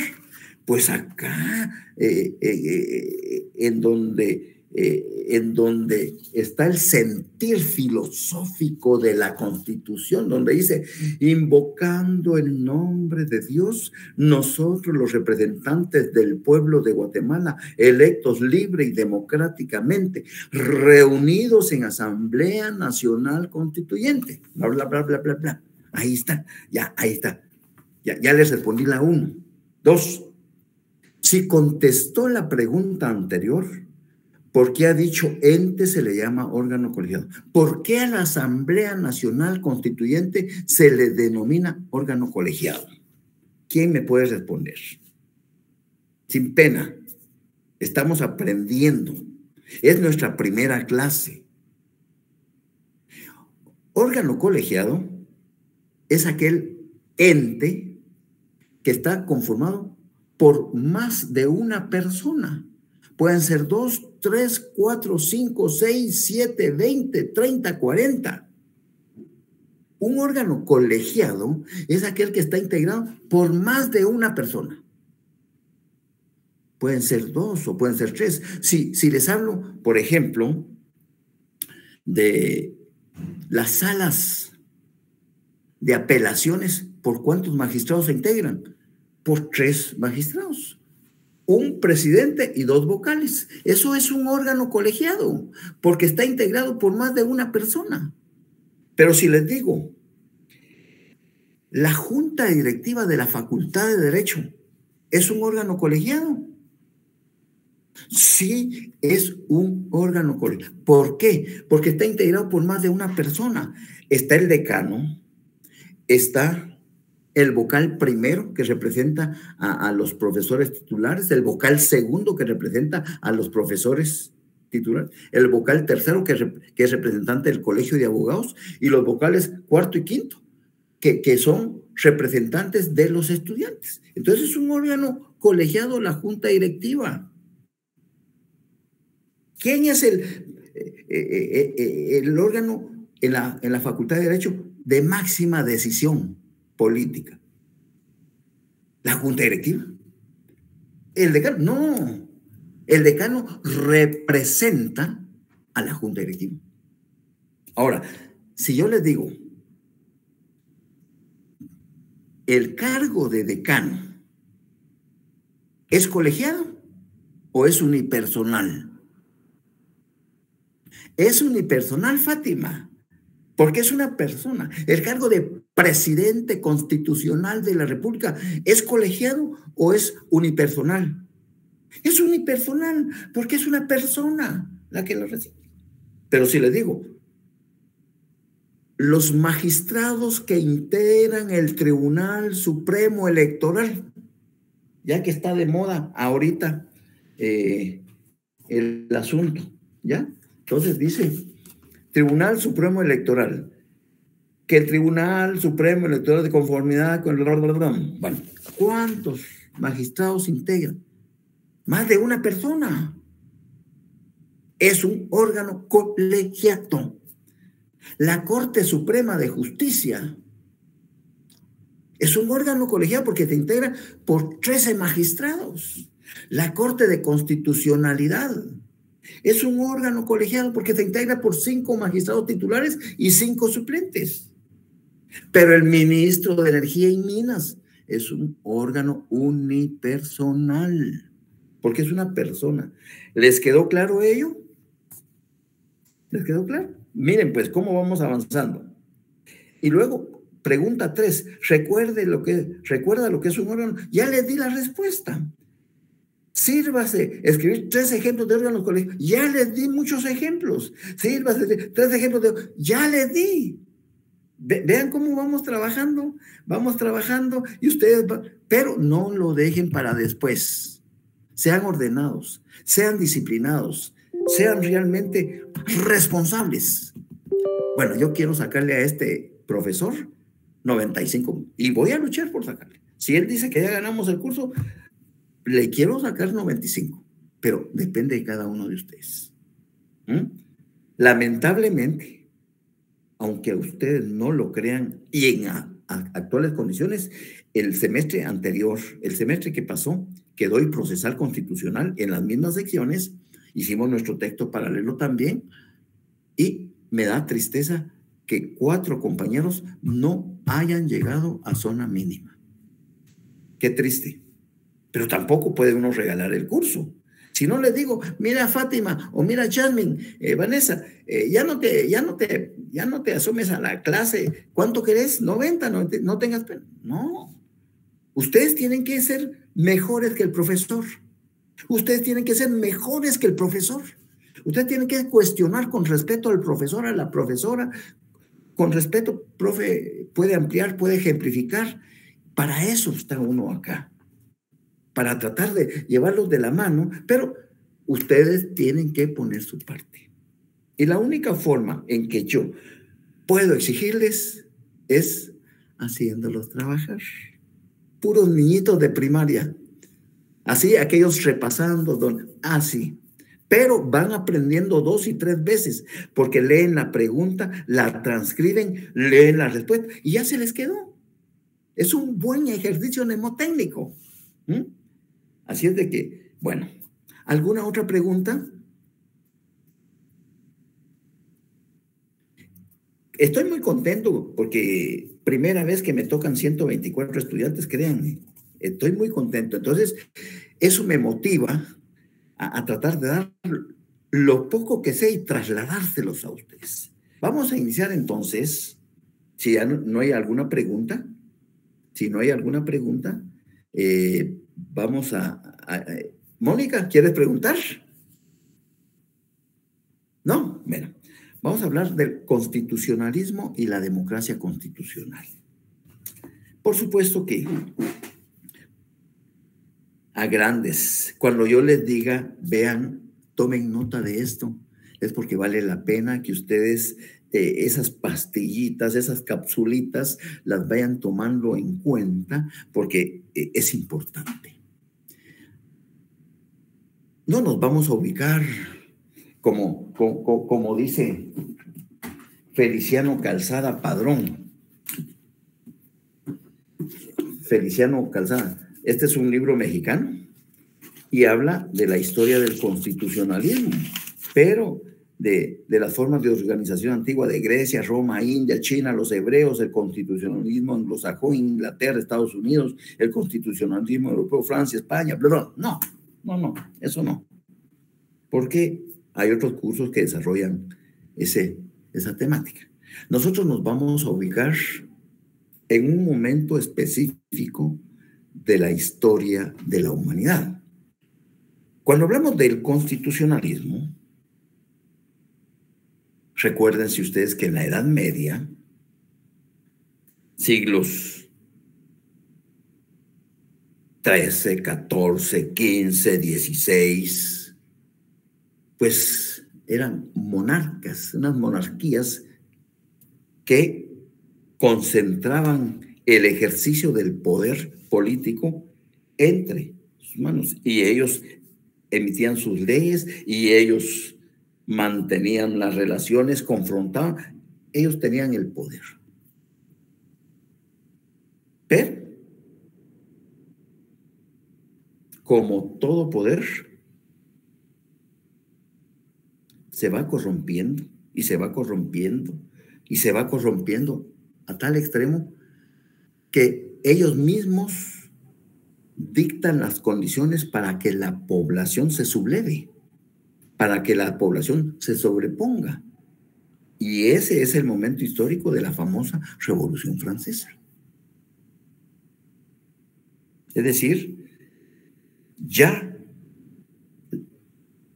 Pues acá, eh, eh, eh, en, donde, en donde está el sentir filosófico de la constitución, donde dice, invocando el nombre de Dios, nosotros los representantes del pueblo de Guatemala, electos libre y democráticamente, reunidos en Asamblea Nacional Constituyente, bla, bla, bla, bla, bla, bla. Ahí está, ya, ahí está. Ya, ya les respondí la uno. Dos, si contestó la pregunta anterior, ¿por qué ha dicho ente se le llama órgano colegiado? ¿Por qué a la Asamblea Nacional Constituyente se le denomina órgano colegiado? ¿Quién me puede responder? Sin pena, estamos aprendiendo. Es nuestra primera clase. Órgano colegiado es aquel ente que está conformado por más de una persona. Pueden ser dos, tres, cuatro, cinco, seis, siete, veinte, treinta, cuarenta. Un órgano colegiado es aquel que está integrado por más de una persona. Pueden ser dos o pueden ser tres. Si, si les hablo, por ejemplo, de las salas de apelaciones, ¿por cuántos magistrados se integran? Por tres magistrados, un presidente y dos vocales. Eso es un órgano colegiado, porque está integrado por más de una persona. Pero si les digo, la junta directiva de la Facultad de Derecho es un órgano colegiado. Sí, es un órgano colegiado. ¿Por qué? Porque está integrado por más de una persona. Está el decano, está el vocal primero que representa a, los profesores titulares, el vocal segundo que representa a los profesores titulares, el vocal tercero que, es representante del colegio de abogados y los vocales cuarto y quinto que, que son representantes de los estudiantes. Entonces es un órgano colegiado, la junta directiva. ¿Quién es el, eh, eh, eh, el órgano en la, en la Facultad de Derecho de máxima decisión? Política. La junta directiva. El decano, no. El decano representa a la junta directiva. Ahora, si yo les digo, el cargo de decano es colegiado, o es unipersonal? Es unipersonal, Fátima, porque es una persona. El cargo de presidente constitucional de la República es colegiado o es unipersonal. Es unipersonal porque es una persona la que lo recibe. Pero si le digo, los magistrados que integran el Tribunal Supremo Electoral, ya que está de moda ahorita eh, el asunto, ¿ya? Entonces dice, Tribunal Supremo Electoral, que el Tribunal Supremo Electoral de conformidad con el... Bueno, ¿cuántos magistrados integran? Más de una persona. Es un órgano colegiado. La Corte Suprema de Justicia es un órgano colegiado porque se integra por 13 magistrados. La Corte de Constitucionalidad es un órgano colegiado porque se integra por cinco magistrados titulares y cinco suplentes. Pero el ministro de Energía y Minas es un órgano unipersonal, porque es una persona. ¿Les quedó claro ello? ¿Les quedó claro? Miren, pues, cómo vamos avanzando. Y luego, pregunta tres, recuerde lo que, recuerda lo que es un órgano. Ya le di la respuesta. Sírvase, escribir tres ejemplos de órganos colegiados. Ya les di muchos ejemplos. Sírvase, tres ejemplos de. Ya les di. Vean cómo vamos trabajando. Vamos trabajando y ustedes. pero no lo dejen para después. Sean ordenados, sean disciplinados, sean realmente responsables. Bueno, yo quiero sacarle a este profesor 95 y voy a luchar por sacarle. Si él dice que ya ganamos el curso, le quiero sacar 95, pero depende de cada uno de ustedes. ¿Mm? Lamentablemente, aunque ustedes no lo crean y en actuales condiciones, el semestre anterior, el semestre que pasó, quedó el procesal constitucional en las mismas secciones, hicimos nuestro texto paralelo también y me da tristeza que cuatro compañeros no hayan llegado a zona mínima. Qué triste pero tampoco puede uno regalar el curso. Si no le digo, mira Fátima o mira Jasmine, eh, Vanessa, eh, ya, no te, ya, no te, ya no te asumes a la clase, ¿cuánto querés? 90, no, no tengas pena. No, ustedes tienen que ser mejores que el profesor. Ustedes tienen que ser mejores que el profesor. Ustedes tienen que cuestionar con respeto al profesor, a la profesora. Con respeto, profe, puede ampliar, puede ejemplificar. Para eso está uno acá para tratar de llevarlos de la mano, pero ustedes tienen que poner su parte. Y la única forma en que yo puedo exigirles es haciéndolos trabajar. Puros niñitos de primaria. Así, aquellos repasando, así. Pero van aprendiendo dos y tres veces, porque leen la pregunta, la transcriben, leen la respuesta y ya se les quedó. Es un buen ejercicio mnemotécnico. Así es de que, bueno, ¿alguna otra pregunta? Estoy muy contento porque primera vez que me tocan 124 estudiantes, créanme, estoy muy contento. Entonces, eso me motiva a, tratar de dar lo poco que sé y trasladárselos a ustedes. Vamos a iniciar entonces, si ya no, hay alguna pregunta, si no hay alguna pregunta, eh, vamos a, Mónica, ¿quieres preguntar? No, mira, vamos a hablar del constitucionalismo y la democracia constitucional. Por supuesto que a grandes, cuando yo les diga, vean, tomen nota de esto, es porque vale la pena que ustedes eh, esas pastillitas, esas capsulitas, las vayan tomando en cuenta porque eh, es importante. No nos vamos a ubicar como, como, dice Feliciano Calzada Padrón. Feliciano Calzada, este es un libro mexicano y habla de la historia del constitucionalismo, pero de, las formas de organización antigua de Grecia, Roma, India, China, los hebreos, el constitucionalismo anglosajón, Inglaterra, Estados Unidos, el constitucionalismo europeo, Francia, España, bla, No, no, no, eso no. Porque hay otros cursos que desarrollan ese, esa temática. Nosotros nos vamos a ubicar en un momento específico de la historia de la humanidad. Cuando hablamos del constitucionalismo, recuérdense ustedes que en la Edad Media, siglos 13, 14, 15, 16, pues eran monarcas, unas monarquías que concentraban el ejercicio del poder político entre sus manos y ellos emitían sus leyes y ellos mantenían las relaciones, confrontaban, ellos tenían el poder. Pero, como todo poder, se va corrompiendo y se va corrompiendo y se va corrompiendo a tal extremo que ellos mismos dictan las condiciones para que la población se subleve, para que la población se sobreponga. Y ese es el momento histórico de la famosa Revolución Francesa. Es decir, ya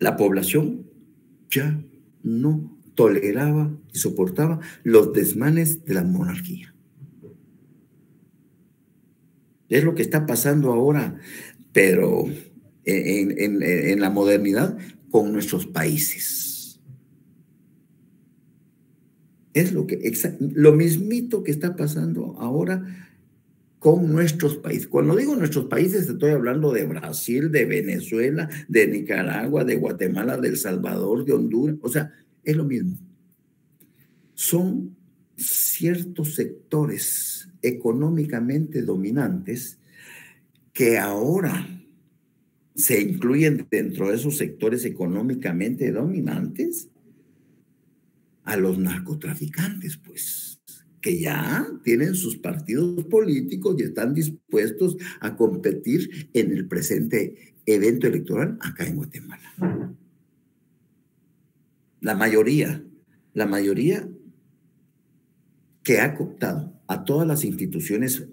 la población ya no toleraba y soportaba los desmanes de la monarquía. Es lo que está pasando ahora, pero en, la modernidad con nuestros países. Es lo que lo mismito que está pasando ahora con nuestros países. Cuando digo nuestros países, estoy hablando de Brasil, de Venezuela, de Nicaragua, de Guatemala, de El Salvador, de Honduras. O sea, es lo mismo. Son ciertos sectores económicamente dominantes que ahora se incluyen dentro de esos sectores económicamente dominantes a los narcotraficantes, pues, que ya tienen sus partidos políticos y están dispuestos a competir en el presente evento electoral acá en Guatemala. La mayoría, la mayoría que ha cooptado a todas las instituciones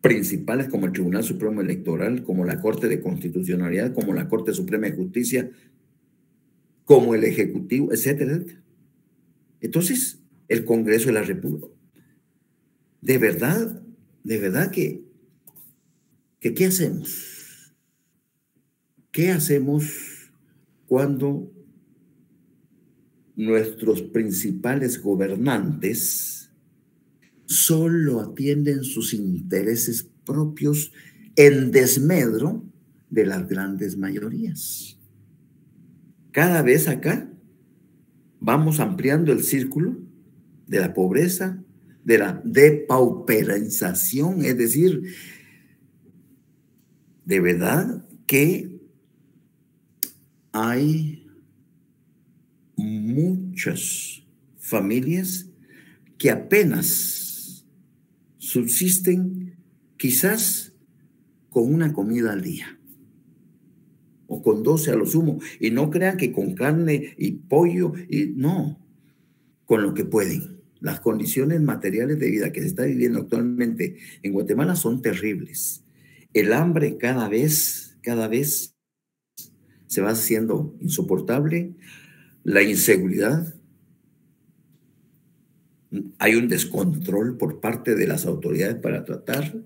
principales como el Tribunal Supremo Electoral, como la Corte de Constitucionalidad, como la Corte Suprema de Justicia, como el Ejecutivo, etcétera, Entonces, el Congreso de la República. De verdad, de verdad que, que ¿qué hacemos? ¿Qué hacemos cuando nuestros principales gobernantes solo atienden sus intereses propios en desmedro de las grandes mayorías. Cada vez acá vamos ampliando el círculo de la pobreza, de la depauperización, es decir, de verdad que hay muchas familias que apenas subsisten quizás con una comida al día o con 12 a lo sumo. Y no crean que con carne y pollo, y no, con lo que pueden. Las condiciones materiales de vida que se está viviendo actualmente en Guatemala son terribles. El hambre cada vez, cada vez se va haciendo insoportable. La inseguridad, hay un descontrol por parte de las autoridades para tratar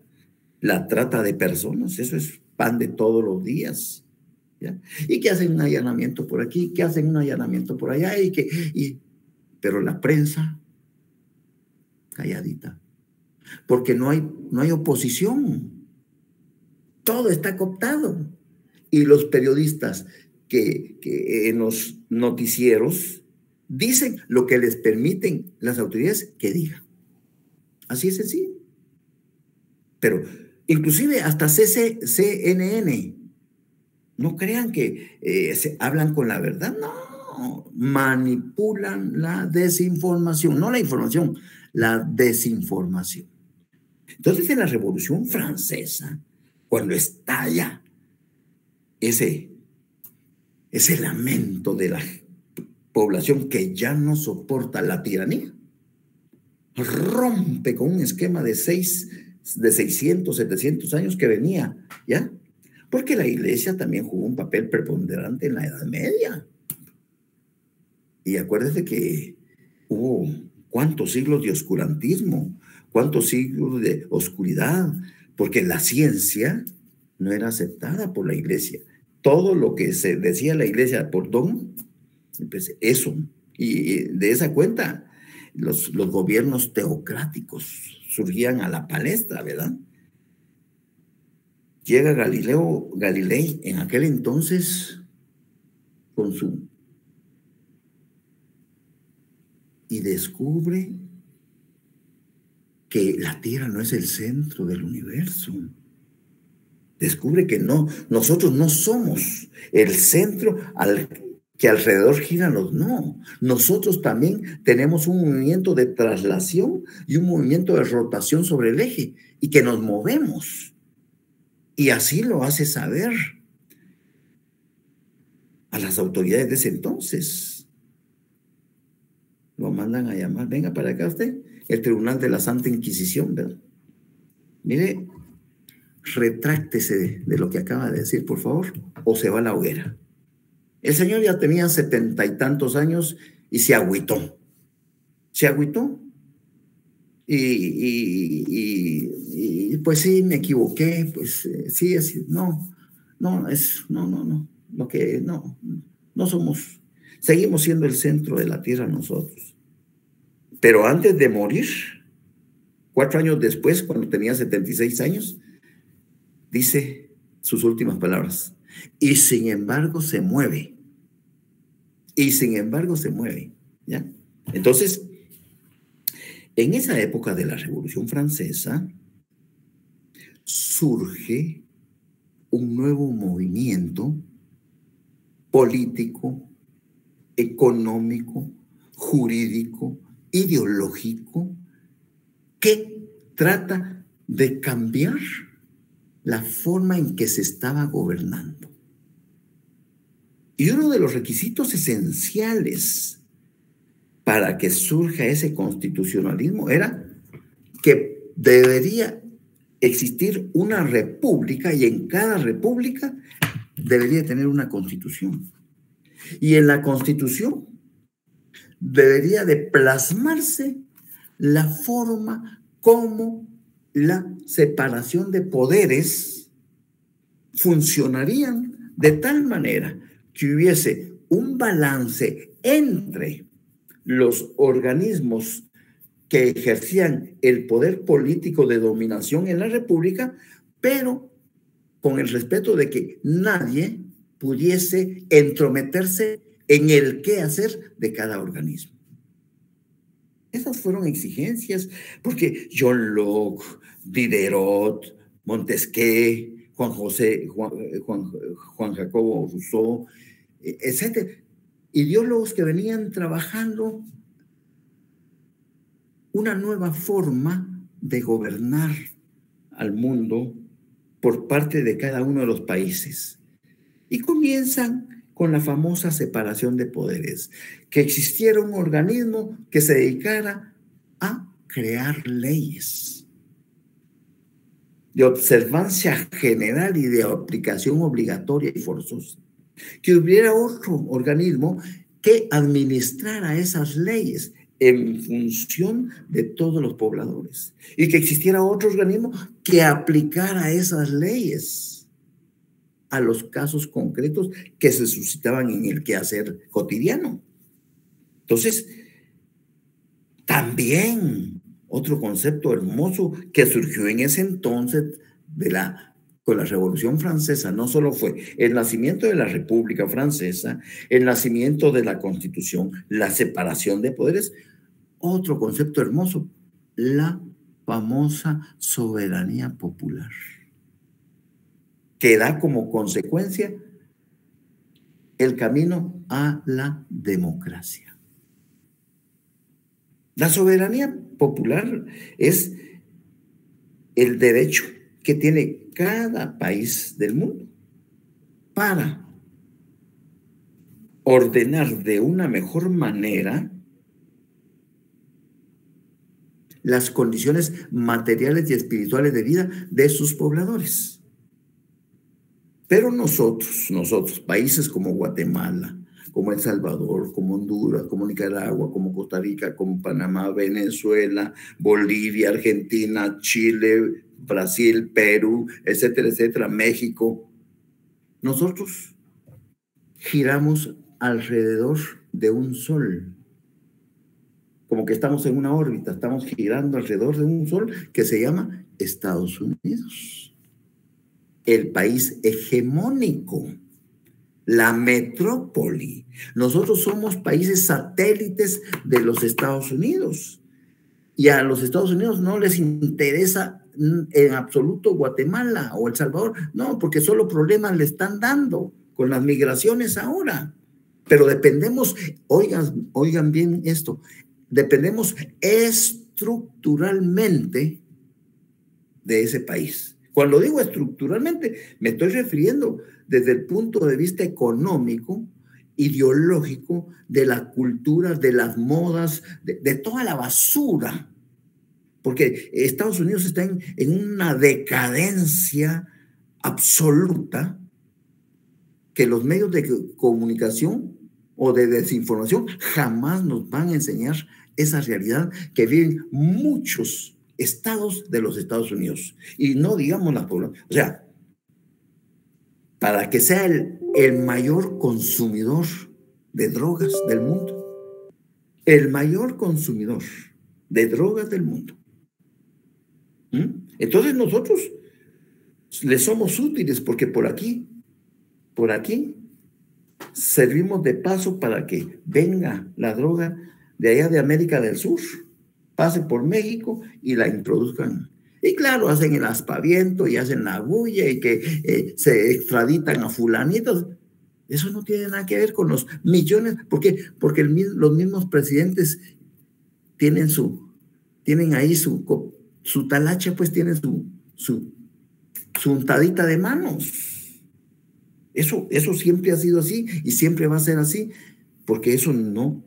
la trata de personas, eso es pan de todos los días. Y que hacen un allanamiento por aquí, que hacen un allanamiento por allá, y que, y, pero la prensa, calladita, porque no hay, no hay oposición, todo está cooptado. Y los periodistas que, que en los noticieros dicen lo que les permiten las autoridades que digan. Así es sencillo. Pero inclusive hasta CC, CNN, no crean que eh, se hablan con la verdad, no, manipulan la desinformación, no la información, la desinformación. Entonces en la Revolución Francesa, cuando estalla ese, ese lamento de la población que ya no soporta la tiranía, rompe con un esquema de seis, de 600, 700 años que venía, ¿ya? Porque la iglesia también jugó un papel preponderante en la Edad Media. Y acuérdese que hubo cuántos siglos de oscurantismo, cuántos siglos de oscuridad, porque la ciencia no era aceptada por la iglesia. Todo lo que se decía la iglesia por don, pues eso. Y de esa cuenta, los, los gobiernos teocráticos surgían a la palestra, ¿verdad? Llega Galileo Galilei en aquel entonces con su y descubre que la Tierra no es el centro del universo. Descubre que no, nosotros no somos el centro al que alrededor giran los no. Nosotros también tenemos un movimiento de traslación y un movimiento de rotación sobre el eje y que nos movemos. Y así lo hace saber a las autoridades de ese entonces. Lo mandan a llamar, venga para acá usted, el Tribunal de la Santa Inquisición, ¿verdad? Mire, retráctese de lo que acaba de decir, por favor, o se va a la hoguera. El señor ya tenía setenta y tantos años y se agüitó. Se agüitó. Y, pues sí, me equivoqué, pues eh, sí, es, no, no, es, no, no, no, lo que, no, no somos, seguimos siendo el centro de la tierra nosotros. Pero antes de morir, cuatro años después, cuando tenía 76 años, dice sus últimas palabras, y sin embargo se mueve. Y sin embargo se mueve. ¿ya? Entonces, en esa época de la Revolución Francesa, surge un nuevo movimiento político, económico, jurídico, ideológico, que trata de cambiar la forma en que se estaba gobernando. Y uno de los requisitos esenciales para que surja ese constitucionalismo era que debería existir una república y en cada república debería tener una constitución. Y en la constitución debería de plasmarse la forma como la separación de poderes funcionarían de tal manera que hubiese un balance entre los organismos que ejercían el poder político de dominación en la República, pero con el respeto de que nadie pudiese entrometerse en el qué hacer de cada organismo. Esas fueron exigencias, porque John Locke, Diderot, Montesquieu, Juan José, Juan, Juan Jacobo Rousseau, etcétera, ideólogos que venían trabajando una nueva forma de gobernar al mundo por parte de cada uno de los países. Y comienzan con la famosa separación de poderes, que existiera un organismo que se dedicara a crear leyes de observancia general y de aplicación obligatoria y forzosa. Que hubiera otro organismo que administrara esas leyes en función de todos los pobladores. Y que existiera otro organismo que aplicara esas leyes a los casos concretos que se suscitaban en el quehacer cotidiano. Entonces, también otro concepto hermoso que surgió en ese entonces de la con la Revolución Francesa no solo fue el nacimiento de la República Francesa, el nacimiento de la Constitución, la separación de poderes, otro concepto hermoso, la famosa soberanía popular, que da como consecuencia el camino a la democracia. La soberanía popular es el derecho que tiene cada país del mundo para ordenar de una mejor manera las condiciones materiales y espirituales de vida de sus pobladores. Pero nosotros, nosotros, países como Guatemala, como El Salvador, como Honduras, como Nicaragua, como Costa Rica, como Panamá, Venezuela, Bolivia, Argentina, Chile, Brasil, Perú, etcétera, etcétera, México, nosotros giramos alrededor de un sol. Como que estamos en una órbita, estamos girando alrededor de un sol que se llama Estados Unidos, el país hegemónico, la metrópoli. Nosotros somos países satélites de los Estados Unidos y a los Estados Unidos no les interesa en absoluto Guatemala o El Salvador, no, porque solo problemas le están dando con las migraciones ahora. Pero dependemos, oigan, oigan bien esto, dependemos estructuralmente de ese país. Cuando digo estructuralmente, me estoy refiriendo desde el punto de vista económico, ideológico, de la cultura, de las modas, de, toda la basura. Porque Estados Unidos está en una decadencia absoluta que los medios de comunicación o de desinformación jamás nos van a enseñar esa realidad que viven muchos estados de los Estados Unidos. Y no digamos la población. O sea, para que sea el, el mayor consumidor de drogas del mundo, el mayor consumidor de drogas del mundo. ¿Mm? Entonces nosotros le somos útiles porque por aquí, por aquí, servimos de paso para que venga la droga de allá de América del Sur, pase por México y la introduzcan. Y claro, hacen el aspaviento y hacen la bulla y que eh, se extraditan a fulanitos. Eso no tiene nada que ver con los millones. ¿Por qué? Porque los mismos presidentes tienen su, tienen ahí su, su talacha, pues tienen su, su, su untadita de manos. Eso, eso siempre ha sido así y siempre va a ser así, porque eso no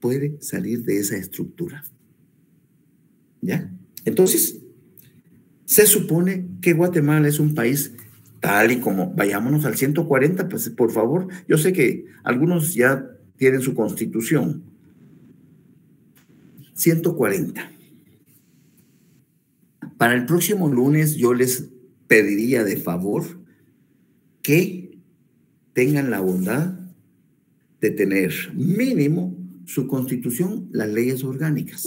puede salir de esa estructura. ¿Ya? Entonces, se supone que Guatemala es un país tal y como, vayámonos al 140, pues por favor, yo sé que algunos ya tienen su constitución. 140. Para el próximo lunes yo les pediría de favor que tengan la bondad de tener mínimo su constitución, las leyes orgánicas.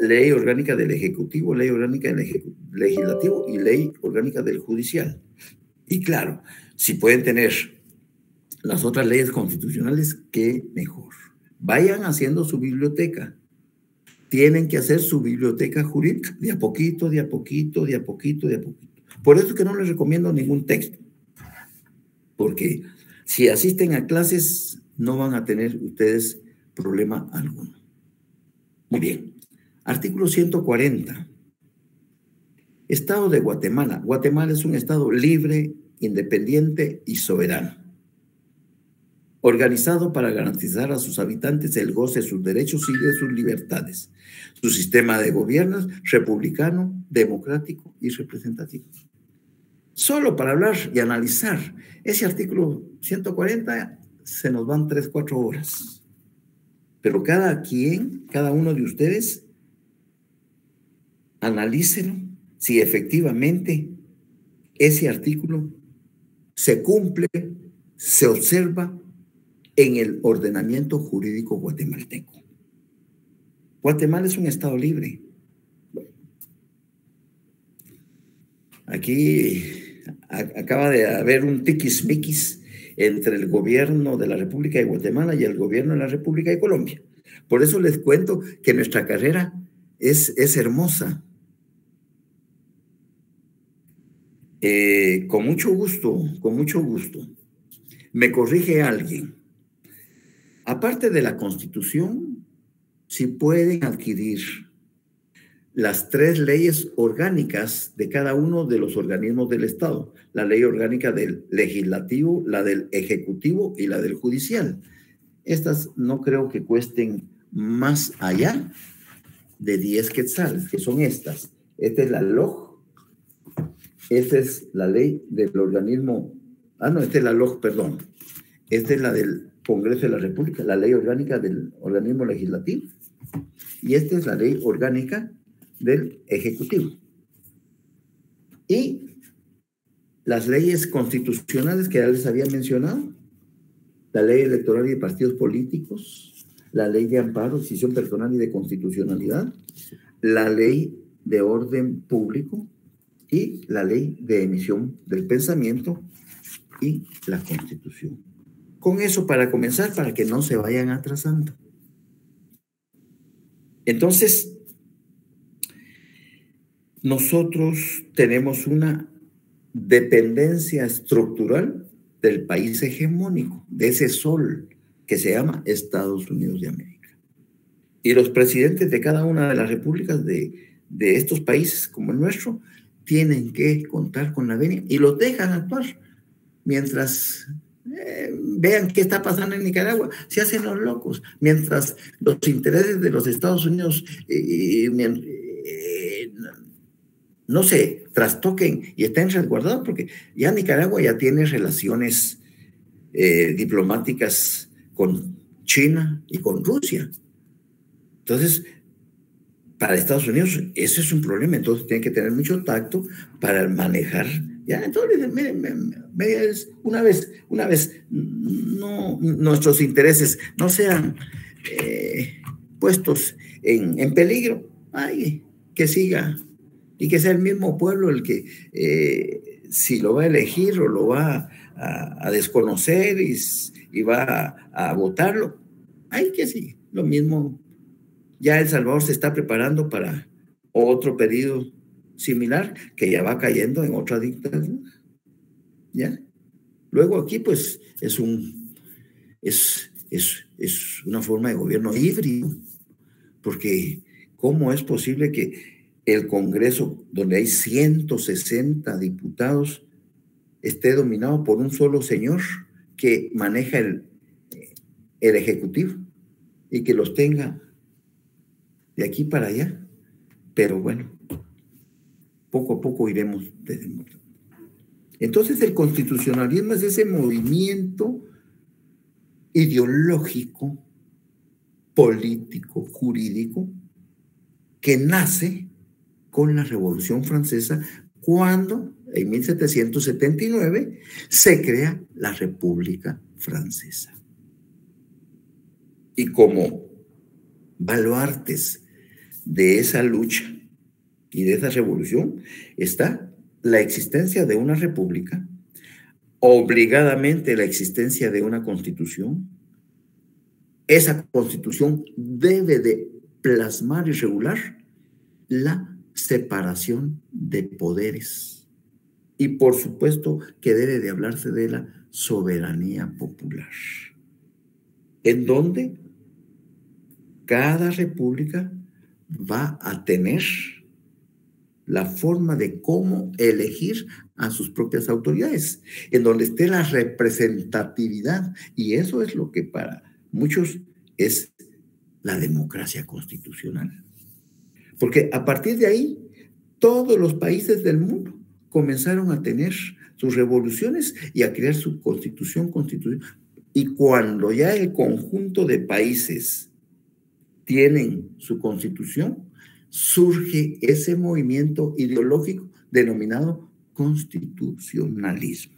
Ley orgánica del Ejecutivo, ley orgánica del Legislativo y ley orgánica del Judicial. Y claro, si pueden tener las otras leyes constitucionales, qué mejor. Vayan haciendo su biblioteca. Tienen que hacer su biblioteca jurídica de a poquito, de a poquito, de a poquito, de a poquito. Por eso es que no les recomiendo ningún texto. Porque si asisten a clases, no van a tener ustedes problema alguno. Muy bien. Artículo 140. Estado de Guatemala. Guatemala es un estado libre, independiente y soberano, organizado para garantizar a sus habitantes el goce de sus derechos y de sus libertades. Su sistema de gobierno es republicano, democrático y representativo. Solo para hablar y analizar ese artículo 140 se nos van 3, 4 horas. Pero cada quien, cada uno de ustedes, analícelo si efectivamente ese artículo se cumple, se observa en el ordenamiento jurídico guatemalteco. Guatemala es un estado libre. Aquí acaba de haber un tiquismiquis entre el gobierno de la República de Guatemala y el gobierno de la República de Colombia. Por eso les cuento que nuestra carrera es, es hermosa. Eh, con mucho gusto, con mucho gusto. Me corrige alguien. Aparte de la constitución, si pueden adquirir las tres leyes orgánicas de cada uno de los organismos del Estado. La ley orgánica del legislativo, la del ejecutivo y la del judicial. Estas no creo que cuesten más allá de 10 quetzales, que son estas. Esta es la LOG, esta es la ley del organismo, ah, no, esta es la LOG, perdón. Esta es la del Congreso de la República, la ley orgánica del organismo legislativo. Y esta es la ley orgánica del Ejecutivo. Y las leyes constitucionales que ya les había mencionado, la ley electoral y de partidos políticos, la ley de amparo, decisión personal y de constitucionalidad, la ley de orden público y la ley de emisión del pensamiento y la constitución. Con eso para comenzar, para que no se vayan atrasando. Entonces, nosotros tenemos una dependencia estructural del país hegemónico, de ese sol que se llama Estados Unidos de América. Y los presidentes de cada una de las repúblicas de, estos países, como el nuestro, tienen que contar con la venia y los dejan actuar mientras eh, vean qué está pasando en Nicaragua, se hacen los locos, mientras los intereses de los Estados Unidos eh, eh, no se trastoquen y estén resguardados, porque ya Nicaragua ya tiene relaciones diplomáticas con China y con Rusia. Entonces, para Estados Unidos eso es un problema, entonces tienen que tener mucho tacto para manejar. Ya, entonces, una vez, una vez, no, nuestros intereses no sean eh, puestos en, en, peligro, ay, que siga y que sea el mismo pueblo el que eh, si lo va a elegir o lo va a, desconocer y, va a, a votarlo, ay, que sí, lo mismo ya El Salvador se está preparando para otro periodo similar que ya va cayendo en otra dictadura. ¿Ya? Luego aquí pues es un es, es, es una forma de gobierno híbrido, porque ¿cómo es posible que el Congreso, donde hay 160 diputados, esté dominado por un solo señor que maneja el, el Ejecutivo y que los tenga de aquí para allá. Pero bueno, poco a poco iremos Entonces el constitucionalismo es ese movimiento ideológico, político, jurídico, que nace con la Revolución Francesa cuando en 1779 se crea la República Francesa. Y como baluartes de esa lucha y de esa revolución está la existencia de una república, obligadamente la existencia de una constitución. Esa constitución debe de plasmar y regular la separación de poderes. Y por supuesto que debe de hablarse de la soberanía popular. ¿En dónde? Cada república va a tener la forma de cómo elegir a sus propias autoridades, en donde esté la representatividad. Y eso es lo que para muchos es la democracia constitucional. Porque a partir de ahí, todos los países del mundo comenzaron a tener sus revoluciones y a crear su constitución constitucional. Y cuando ya el conjunto de países tienen su constitución, surge ese movimiento ideológico denominado constitucionalismo.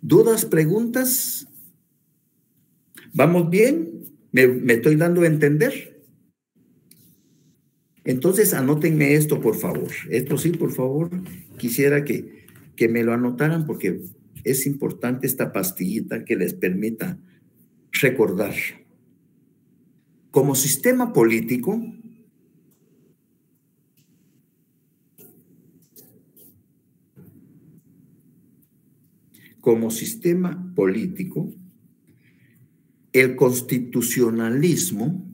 ¿Dudas, preguntas? ¿Vamos bien? ¿Me, estoy dando a entender? Entonces, anótenme esto, por favor. Esto sí, por favor, quisiera que, que me lo anotaran porque es importante esta pastillita que les permita recordar como sistema político, como sistema político, el constitucionalismo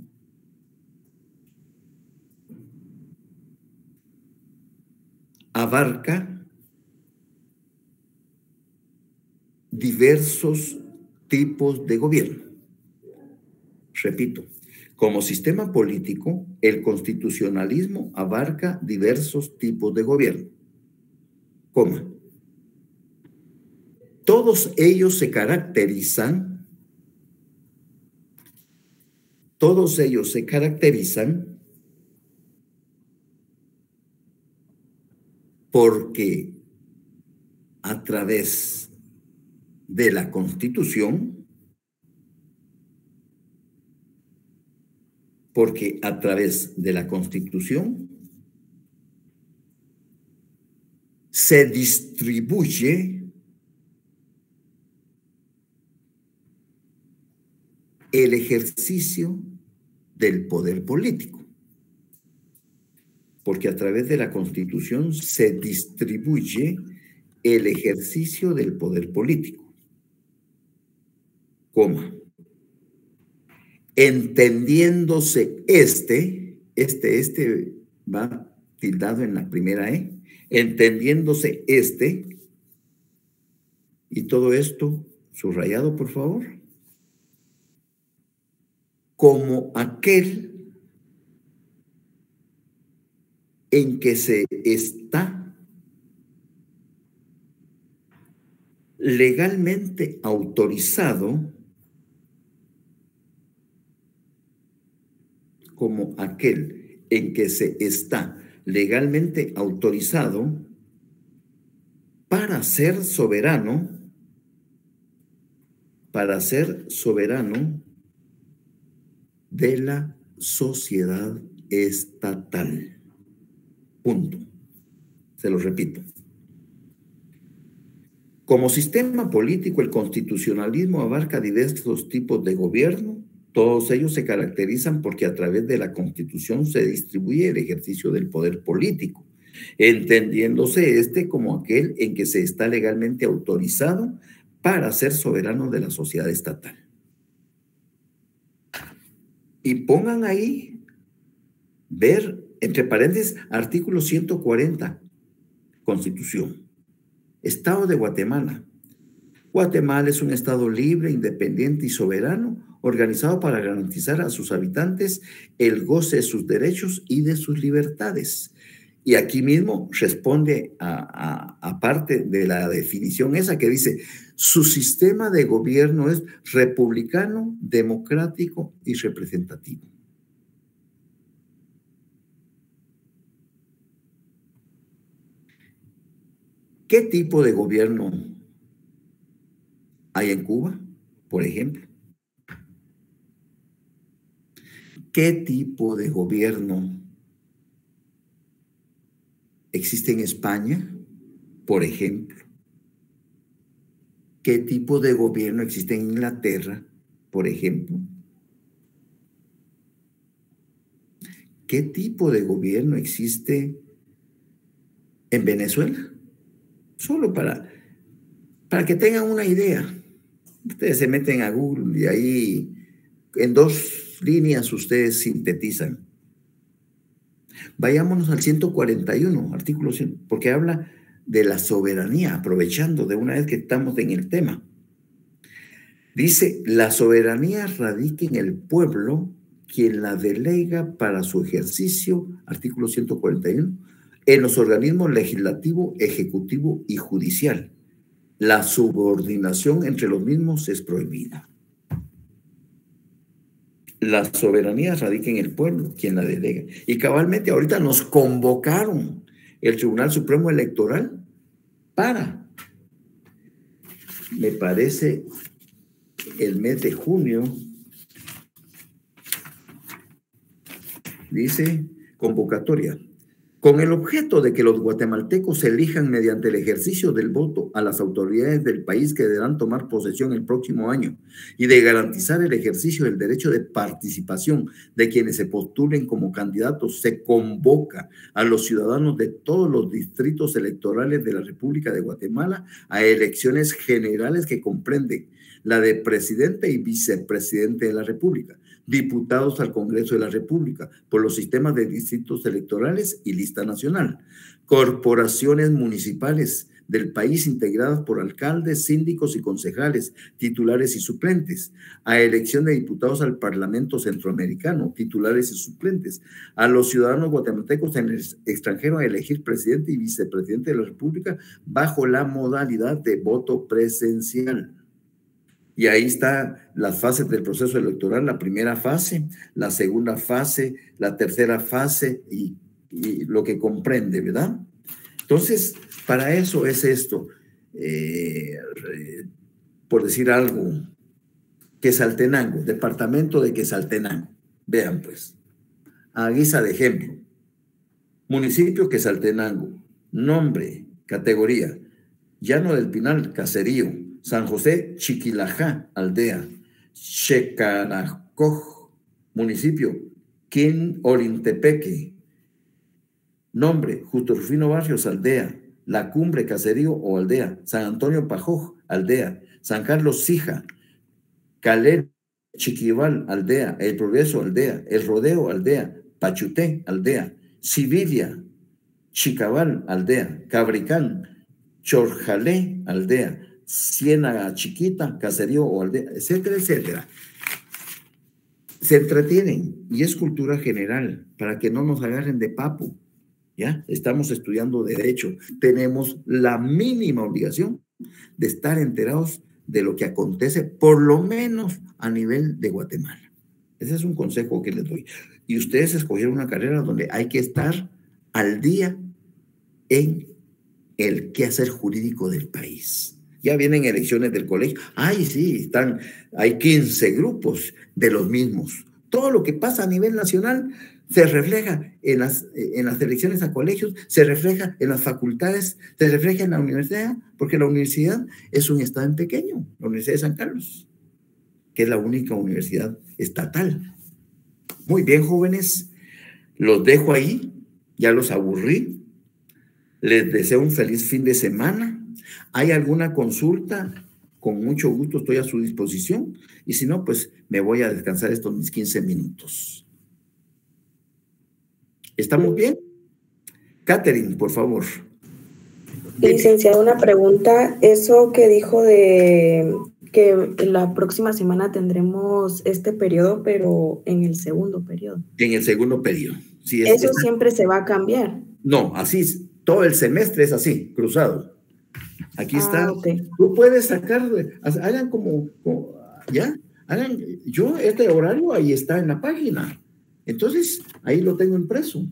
abarca diversos tipos de gobierno. Repito, como sistema político, el constitucionalismo abarca diversos tipos de gobierno. Coma. Todos ellos se caracterizan, todos ellos se caracterizan porque a través de la Constitución, porque a través de la Constitución se distribuye el ejercicio del poder político, porque a través de la Constitución se distribuye el ejercicio del poder político. Coma. Entendiéndose este, este, este va tildado en la primera E, entendiéndose este, y todo esto subrayado, por favor, como aquel en que se está legalmente autorizado como aquel en que se está legalmente autorizado para ser soberano, para ser soberano de la sociedad estatal. Punto. Se lo repito. Como sistema político, el constitucionalismo abarca diversos tipos de gobierno, todos ellos se caracterizan porque a través de la Constitución se distribuye el ejercicio del poder político, entendiéndose este como aquel en que se está legalmente autorizado para ser soberano de la sociedad estatal. Y pongan ahí, ver, entre paréntesis, artículo 140, Constitución. Estado de Guatemala. Guatemala es un Estado libre, independiente y soberano organizado para garantizar a sus habitantes el goce de sus derechos y de sus libertades. Y aquí mismo responde a, parte de la definición esa que dice, su sistema de gobierno es republicano, democrático y representativo. ¿Qué tipo de gobierno hay en Cuba, por ejemplo? ¿Qué tipo de gobierno existe en España, por ejemplo? ¿Qué tipo de gobierno existe en Inglaterra, por ejemplo? ¿Qué tipo de gobierno existe en Venezuela? Solo para, para que tengan una idea. Ustedes se meten a Google y ahí en dos líneas ustedes sintetizan. Vayámonos al 141, artículo 100, porque habla de la soberanía, aprovechando de una vez que estamos en el tema. Dice, la soberanía radica en el pueblo, quien la delega para su ejercicio, artículo 141, en los organismos legislativo, ejecutivo y judicial. La subordinación entre los mismos es prohibida. La soberanía radica en el pueblo, quien la delega. Y cabalmente ahorita nos convocaron el Tribunal Supremo Electoral para, me parece, el mes de junio, dice convocatoria con el objeto de que los guatemaltecos elijan mediante el ejercicio del voto a las autoridades del país que deberán tomar posesión el próximo año y de garantizar el ejercicio del derecho de participación de quienes se postulen como candidatos, se convoca a los ciudadanos de todos los distritos electorales de la República de Guatemala a elecciones generales que comprenden la de presidente y vicepresidente de la República diputados al Congreso de la República por los sistemas de distritos electorales y lista nacional, corporaciones municipales del país integradas por alcaldes, síndicos y concejales, titulares y suplentes, a elección de diputados al Parlamento Centroamericano, titulares y suplentes, a los ciudadanos guatemaltecos en el extranjero a elegir presidente y vicepresidente de la República bajo la modalidad de voto presencial. Y ahí están las fases del proceso electoral, la primera fase, la segunda fase, la tercera fase y, y lo que comprende, ¿verdad? Entonces, para eso es esto, eh, por decir algo, Quesaltenango, departamento de Quesaltenango. Vean pues, a guisa de ejemplo, municipio Quesaltenango, nombre, categoría, Llano del Pinal, caserío, San José, Chiquilajá, aldea, Checaracoj, municipio, Quin Olintepeque, nombre, Justo Rufino Barrios, aldea, la Cumbre, Caserío o Aldea, San Antonio Pajoj, Aldea, San Carlos Sija, Caler, Chiquival, Aldea, El Progreso, Aldea, El Rodeo, Aldea, Pachuté, Aldea, Sibilia, Chicabal, Aldea, Cabricán, Chorjalé, Aldea, Ciénaga Chiquita, Caserío o Aldea, etcétera, etcétera. Se entretienen y es cultura general para que no nos agarren de papo. ¿ya? Estamos estudiando derecho. Tenemos la mínima obligación de estar enterados de lo que acontece, por lo menos a nivel de Guatemala. Ese es un consejo que les doy. Y ustedes escogieron una carrera donde hay que estar al día en el quehacer jurídico del país. Ya vienen elecciones del colegio. Ay, sí, están, hay 15 grupos de los mismos. Todo lo que pasa a nivel nacional se refleja en las, en las elecciones a colegios, se refleja en las facultades, se refleja en la universidad, porque la universidad es un estado pequeño, la Universidad de San Carlos, que es la única universidad estatal. Muy bien, jóvenes, los dejo ahí, ya los aburrí, les deseo un feliz fin de semana. ¿Hay alguna consulta? Con mucho gusto estoy a su disposición y si no, pues me voy a descansar estos mis 15 minutos. ¿Estamos bien? Catherine, por favor. Licenciado, una pregunta. Eso que dijo de que la próxima semana tendremos este periodo, pero en el segundo periodo. En el segundo periodo. Sí, Eso siempre se va a cambiar. No, así es. Todo el semestre es así, cruzado. Aquí ah, está. Tú puedes sacar, hagan como, como, ya, hagan, yo este horario ahí está en la página. Entonces, ahí lo tengo impreso.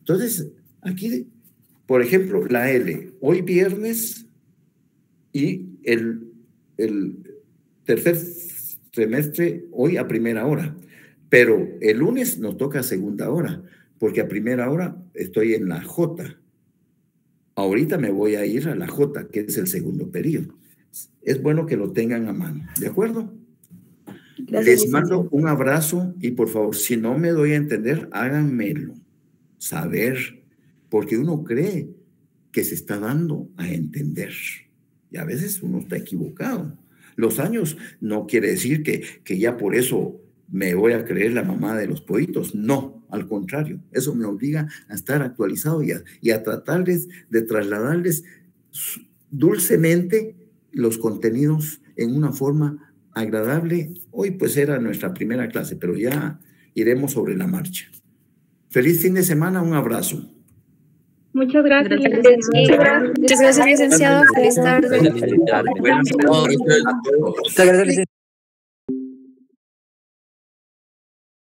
Entonces, aquí, por ejemplo, la L, hoy viernes y el, el tercer trimestre hoy a primera hora, pero el lunes nos toca a segunda hora, porque a primera hora estoy en la J. Ahorita me voy a ir a la J, que es el segundo periodo. Es bueno que lo tengan a mano, ¿de acuerdo? Les mando un abrazo y por favor, si no me doy a entender, háganmelo saber, porque uno cree que se está dando a entender. Y a veces uno está equivocado. Los años no quiere decir que, que ya por eso me voy a creer la mamá de los poitos. No, al contrario, eso me obliga a estar actualizado y a, y a tratarles de trasladarles dulcemente los contenidos en una forma agradable. Hoy pues era nuestra primera clase, pero ya iremos sobre la marcha. Feliz fin de semana, un abrazo. Muchas gracias, licenciado. Muchas gracias, licenciado. Feliz tarde. Buenas tardes. Muchas gracias,